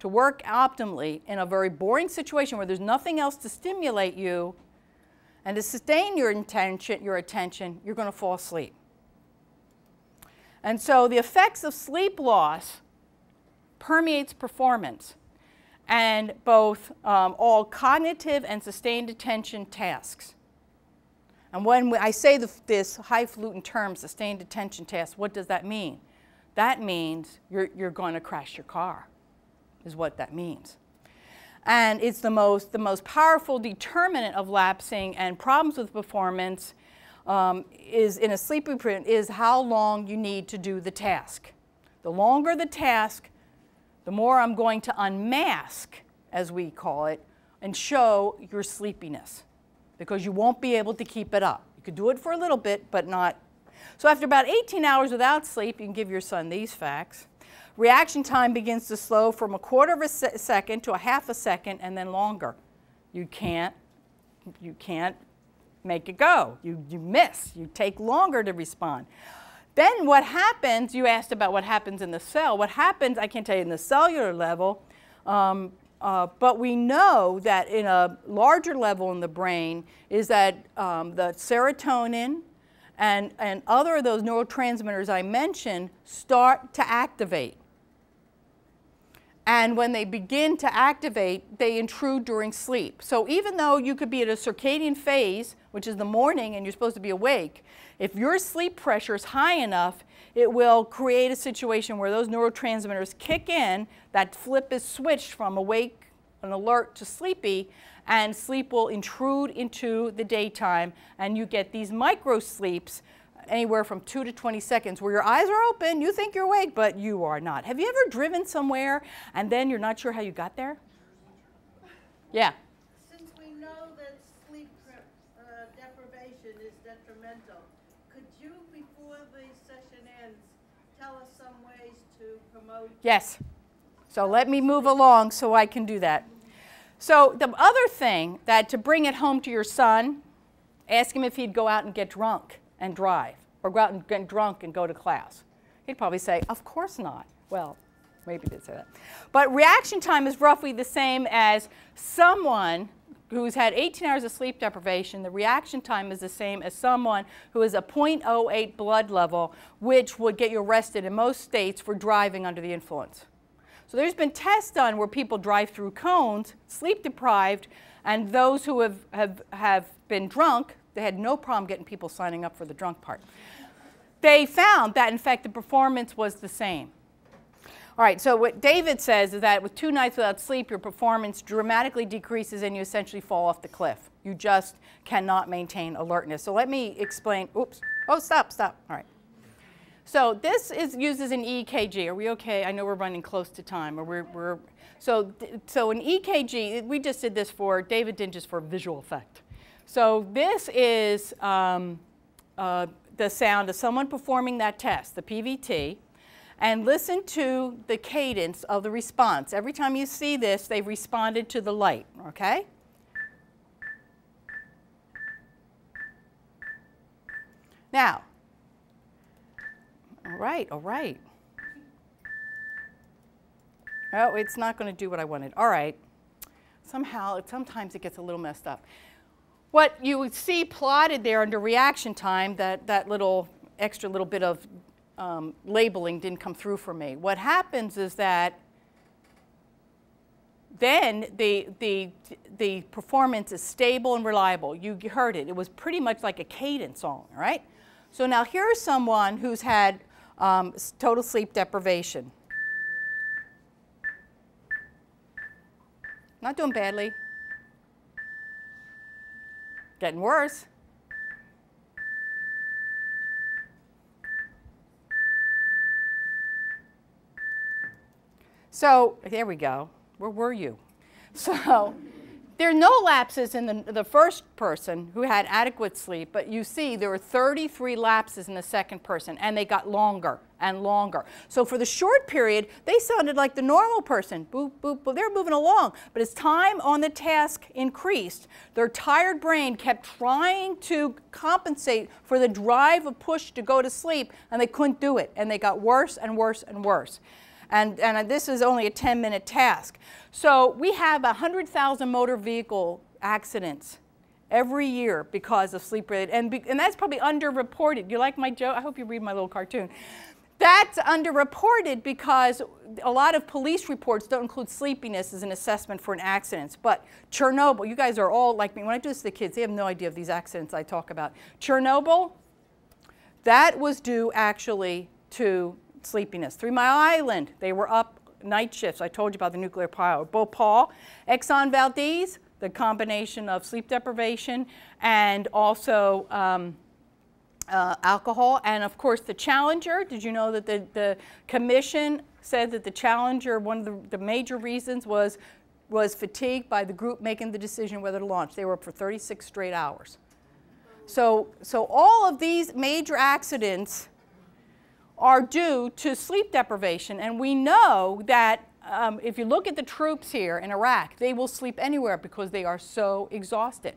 Speaker 2: to work optimally in a very boring situation where there's nothing else to stimulate you and to sustain your attention, your attention you're going to fall asleep. And so the effects of sleep loss permeates performance and both um, all cognitive and sustained attention tasks. And when I say the, this highfalutin term, sustained attention task, what does that mean? That means you're, you're going to crash your car, is what that means. And it's the most, the most powerful determinant of lapsing and problems with performance um, is in a sleep blueprint is how long you need to do the task. The longer the task, the more I'm going to unmask, as we call it, and show your sleepiness because you won't be able to keep it up. You could do it for a little bit, but not. So after about 18 hours without sleep, you can give your son these facts. Reaction time begins to slow from a quarter of a se second to a half a second and then longer. You can't, you can't make it go. You, you miss. You take longer to respond. Then what happens, you asked about what happens in the cell. What happens, I can't tell you in the cellular level, um, uh, but we know that in a larger level in the brain is that um, the serotonin and, and other of those neurotransmitters I mentioned start to activate. And when they begin to activate, they intrude during sleep. So even though you could be at a circadian phase, which is the morning and you're supposed to be awake, if your sleep pressure is high enough, it will create a situation where those neurotransmitters kick in, that flip is switched from awake and alert to sleepy, and sleep will intrude into the daytime, and you get these micro sleeps anywhere from 2 to 20 seconds where your eyes are open, you think you're awake, but you are not. Have you ever driven somewhere and then you're not sure how you got there? Yeah.
Speaker 3: Since we know that sleep uh, deprivation is detrimental, could you, before the session ends, tell us some ways to promote?
Speaker 2: Yes. So let me move along so I can do that. So the other thing that to bring it home to your son, ask him if he'd go out and get drunk and drive, or go out and get drunk and go to class. He'd probably say, of course not. Well, maybe he did say that. But reaction time is roughly the same as someone who's had 18 hours of sleep deprivation, the reaction time is the same as someone who has a 0.08 blood level, which would get you arrested in most states for driving under the influence. So there's been tests done where people drive through cones, sleep deprived, and those who have, have, have been drunk, they had no problem getting people signing up for the drunk part. They found that, in fact, the performance was the same. All right, so what David says is that with two nights without sleep, your performance dramatically decreases and you essentially fall off the cliff. You just cannot maintain alertness. So let me explain. Oops. Oh, stop, stop. All right. So this is uses an EKG. Are we okay? I know we're running close to time. Or we're, we're so so an EKG. We just did this for David did just for visual effect. So this is um, uh, the sound of someone performing that test, the PVT and listen to the cadence of the response. Every time you see this, they've responded to the light, okay? Now, all right, all right. Oh, it's not going to do what I wanted. All right. Somehow, sometimes it gets a little messed up. What you see plotted there under reaction time, that, that little extra little bit of um, labeling didn't come through for me. What happens is that then the, the, the performance is stable and reliable. You heard it. It was pretty much like a cadence song, right? So now here's someone who's had um, total sleep deprivation. Not doing badly. Getting worse. So there we go. Where were you? So there are no lapses in the, the first person who had adequate sleep, but you see there were 33 lapses in the second person, and they got longer and longer. So for the short period, they sounded like the normal person. Boop, boop, boop. They're moving along. But as time on the task increased, their tired brain kept trying to compensate for the drive of push to go to sleep, and they couldn't do it. And they got worse and worse and worse. And, and this is only a 10 minute task. So we have 100,000 motor vehicle accidents every year because of sleep related, and, be, and that's probably underreported. You like my joke? I hope you read my little cartoon. That's underreported because a lot of police reports don't include sleepiness as an assessment for an accident. But Chernobyl, you guys are all like me. When I do this to the kids, they have no idea of these accidents I talk about. Chernobyl, that was due actually to sleepiness. Three Mile Island, they were up night shifts. I told you about the nuclear power. Bhopal, Exxon Valdez, the combination of sleep deprivation and also um, uh, alcohol. And of course, the Challenger. Did you know that the, the commission said that the Challenger, one of the, the major reasons was, was fatigued by the group making the decision whether to launch. They were up for 36 straight hours. So, so all of these major accidents are due to sleep deprivation. And we know that um, if you look at the troops here in Iraq, they will sleep anywhere because they are so exhausted.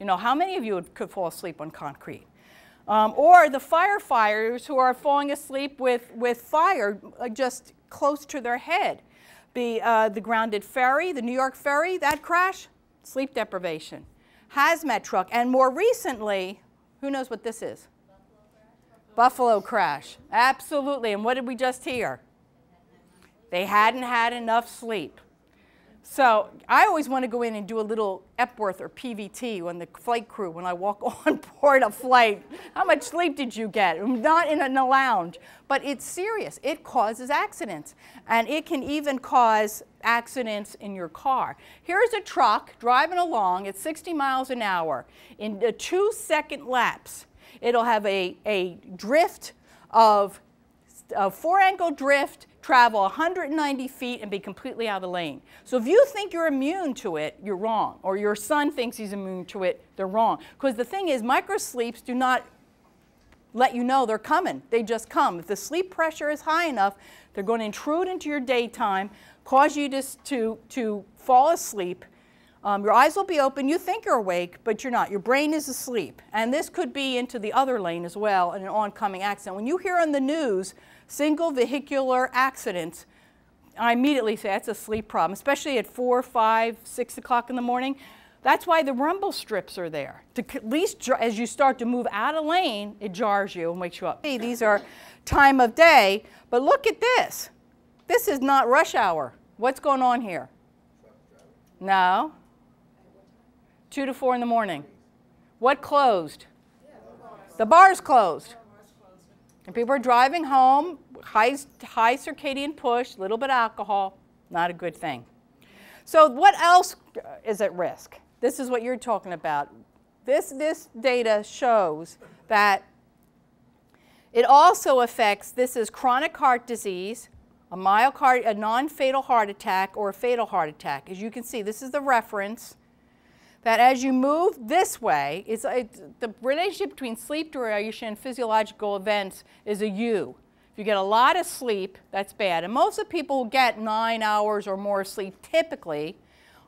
Speaker 2: You know, how many of you could fall asleep on concrete? Um, or the firefighters who are falling asleep with, with fire uh, just close to their head. The, uh, the grounded ferry, the New York ferry, that crash, sleep deprivation. Hazmat truck, and more recently, who knows what this is? Buffalo crash. Absolutely. And what did we just hear? They hadn't had enough sleep. So I always want to go in and do a little Epworth or PVT on the flight crew when I walk on board a flight. How much sleep did you get? Not in a, lounge. But it's serious. It causes accidents. And it can even cause accidents in your car. Here's a truck driving along at 60 miles an hour in a two second lapse It'll have a, a drift of a four angle drift, travel 190 feet and be completely out of the lane. So if you think you're immune to it, you're wrong. Or your son thinks he's immune to it, they're wrong. Because the thing is, microsleeps do not let you know they're coming. They just come. If the sleep pressure is high enough, they're going to intrude into your daytime, cause you to, to, to fall asleep, um, your eyes will be open. You think you're awake, but you're not. Your brain is asleep. And this could be into the other lane as well in an oncoming accident. When you hear on the news single vehicular accidents, I immediately say that's a sleep problem, especially at 4, 5, 6 o'clock in the morning. That's why the rumble strips are there. To at least as you start to move out of lane, it jars you and wakes you up. These are time of day, but look at this. This is not rush hour. What's going on here? No. 2 to 4 in the morning. What closed? The bar's closed. And people are driving home, high, high circadian push, a little bit of alcohol, not a good thing. So what else is at risk? This is what you're talking about. This, this data shows that it also affects, this is chronic heart disease, a myocard, a non-fatal heart attack, or a fatal heart attack. As you can see, this is the reference that as you move this way, it's, it's, the relationship between sleep duration and physiological events is a U. If you get a lot of sleep, that's bad. And most of the people who get nine hours or more sleep typically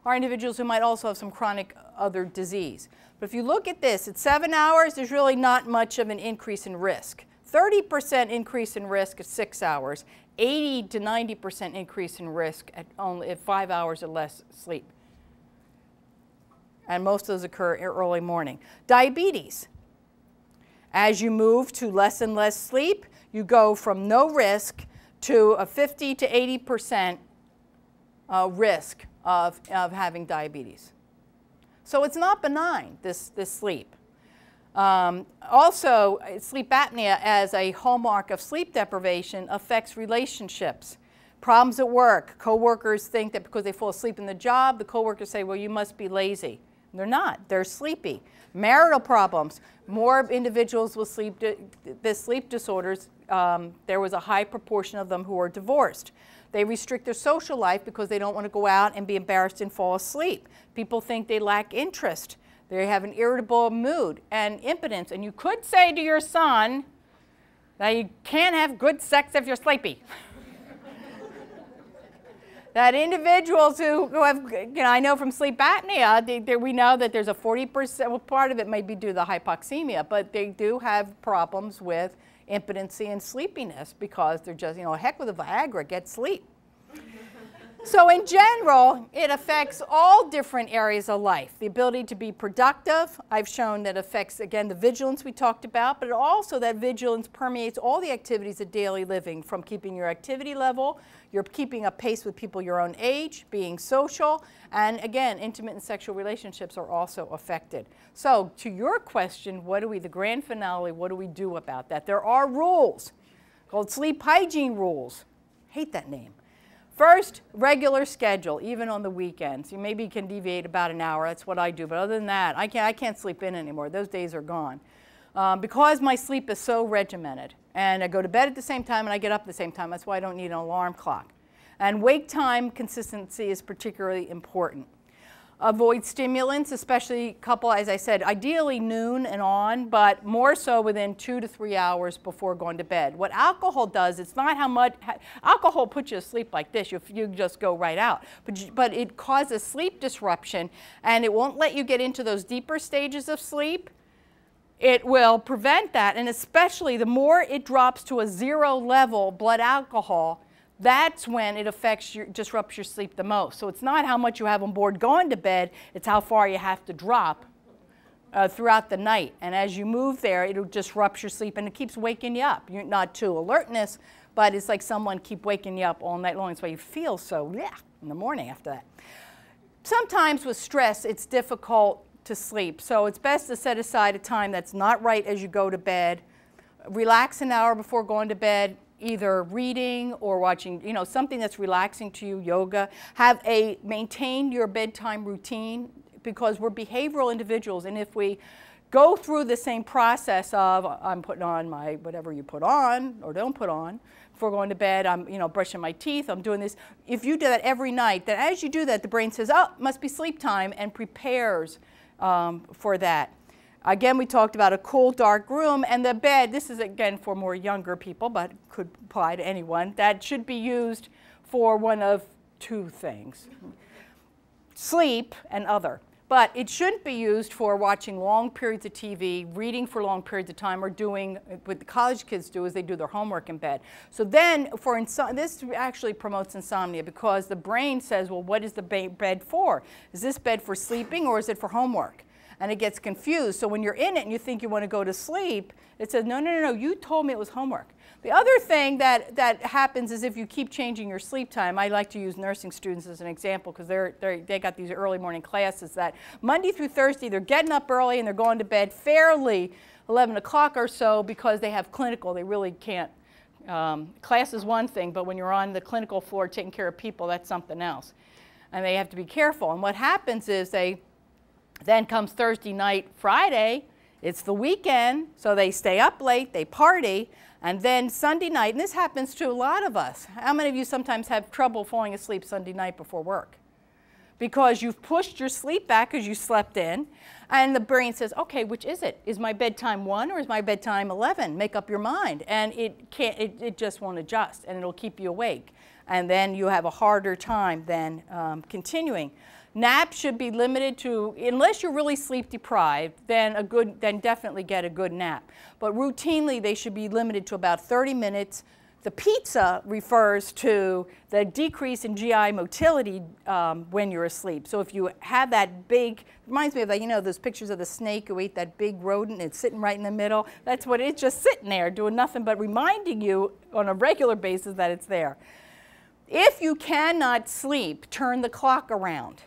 Speaker 2: are individuals who might also have some chronic other disease. But if you look at this, at seven hours, there's really not much of an increase in risk. 30% increase in risk at six hours, 80 to 90% increase in risk at only at five hours or less sleep and most of those occur early morning. Diabetes. As you move to less and less sleep, you go from no risk to a 50 to 80% uh, risk of, of having diabetes. So it's not benign, this, this sleep. Um, also, sleep apnea as a hallmark of sleep deprivation affects relationships. Problems at work. Coworkers think that because they fall asleep in the job, the coworkers say, well, you must be lazy. They're not. They're sleepy. Marital problems. More individuals with sleep, the sleep disorders, um, there was a high proportion of them who are divorced. They restrict their social life because they don't want to go out and be embarrassed and fall asleep. People think they lack interest. They have an irritable mood and impotence. And you could say to your son that you can't have good sex if you're sleepy. that individuals who, who have, you know, I know from sleep apnea, they, they, we know that there's a 40%, well, part of it may be due to the hypoxemia, but they do have problems with impotency and sleepiness because they're just, you know, heck with a Viagra, get sleep. So in general, it affects all different areas of life. The ability to be productive, I've shown that affects, again, the vigilance we talked about, but also that vigilance permeates all the activities of daily living, from keeping your activity level, you're keeping up pace with people your own age, being social, and again, intimate and sexual relationships are also affected. So to your question, what do we, the grand finale, what do we do about that? There are rules called sleep hygiene rules. Hate that name First, regular schedule, even on the weekends. You maybe can deviate about an hour. That's what I do. But other than that, I can't, I can't sleep in anymore. Those days are gone. Um, because my sleep is so regimented. And I go to bed at the same time and I get up at the same time. That's why I don't need an alarm clock. And wake time consistency is particularly important. Avoid stimulants, especially couple, as I said, ideally noon and on, but more so within two to three hours before going to bed. What alcohol does, it's not how much, alcohol puts you to sleep like this, you, you just go right out. But, but it causes sleep disruption and it won't let you get into those deeper stages of sleep. It will prevent that, and especially the more it drops to a zero level blood alcohol, that's when it affects your, disrupts your sleep the most. So it's not how much you have on board going to bed, it's how far you have to drop uh, throughout the night. And as you move there, it'll disrupt your sleep and it keeps waking you up. You're not to alertness, but it's like someone keep waking you up all night long. That's why you feel so, yeah, in the morning after that. Sometimes with stress, it's difficult to sleep. So it's best to set aside a time that's not right as you go to bed. Relax an hour before going to bed either reading or watching, you know, something that's relaxing to you, yoga. Have a, maintain your bedtime routine because we're behavioral individuals and if we go through the same process of I'm putting on my whatever you put on or don't put on before going to bed, I'm you know brushing my teeth, I'm doing this. If you do that every night, then as you do that, the brain says, oh, must be sleep time and prepares um, for that. Again, we talked about a cool, dark room, and the bed, this is again for more younger people, but could apply to anyone, that should be used for one of two things sleep and other. But it shouldn't be used for watching long periods of TV, reading for long periods of time, or doing what the college kids do is they do their homework in bed. So then, for this actually promotes insomnia because the brain says, well, what is the bed for? Is this bed for sleeping or is it for homework? And it gets confused. So when you're in it and you think you want to go to sleep, it says, no, no, no, no, you told me it was homework. The other thing that, that happens is if you keep changing your sleep time, I like to use nursing students as an example because they're, they're, they got these early morning classes that Monday through Thursday they're getting up early and they're going to bed fairly 11 o'clock or so because they have clinical. They really can't. Um, class is one thing, but when you're on the clinical floor taking care of people, that's something else. And they have to be careful. And what happens is they then comes Thursday night, Friday, it's the weekend, so they stay up late, they party, and then Sunday night, and this happens to a lot of us. How many of you sometimes have trouble falling asleep Sunday night before work? Because you've pushed your sleep back because you slept in, and the brain says, okay, which is it? Is my bedtime 1 or is my bedtime 11? Make up your mind. And it, can't, it, it just won't adjust, and it'll keep you awake. And then you have a harder time than um, continuing. Naps should be limited to, unless you're really sleep deprived, then, a good, then definitely get a good nap. But routinely, they should be limited to about 30 minutes. The pizza refers to the decrease in GI motility um, when you're asleep. So if you have that big, reminds me of that, you know, those pictures of the snake who ate that big rodent, it's sitting right in the middle. That's what it's just sitting there doing nothing but reminding you on a regular basis that it's there. If you cannot sleep, turn the clock around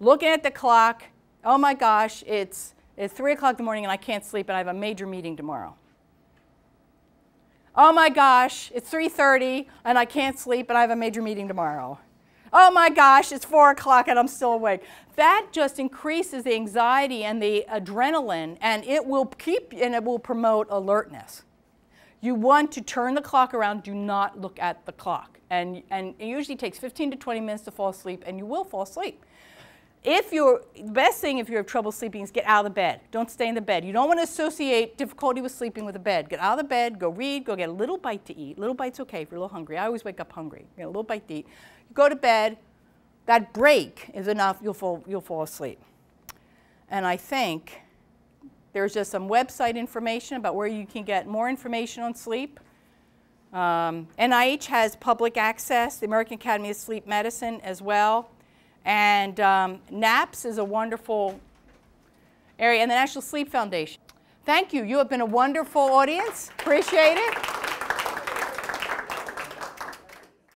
Speaker 2: looking at the clock, oh my gosh, it's, it's 3 o'clock in the morning and I can't sleep and I have a major meeting tomorrow. Oh my gosh, it's 3.30 and I can't sleep and I have a major meeting tomorrow. oh my gosh, it's four o'clock and I'm still awake. That just increases the anxiety and the adrenaline, and it will keep and it will promote alertness. You want to turn the clock around, do not look at the clock. And, and it usually takes 15 to 20 minutes to fall asleep, and you will fall asleep. If you're, the best thing if you have trouble sleeping is get out of the bed. Don't stay in the bed. You don't want to associate difficulty with sleeping with a bed. Get out of the bed, go read, go get a little bite to eat. Little bite's okay if you're a little hungry. I always wake up hungry. Get a little bite to eat. You go to bed, that break is enough, you'll fall, you'll fall asleep. And I think there's just some website information about where you can get more information on sleep. Um, NIH has public access, the American Academy of Sleep Medicine as well. And um, NAPS is a wonderful area, and the National Sleep Foundation. Thank you. You have been a wonderful audience. Appreciate it.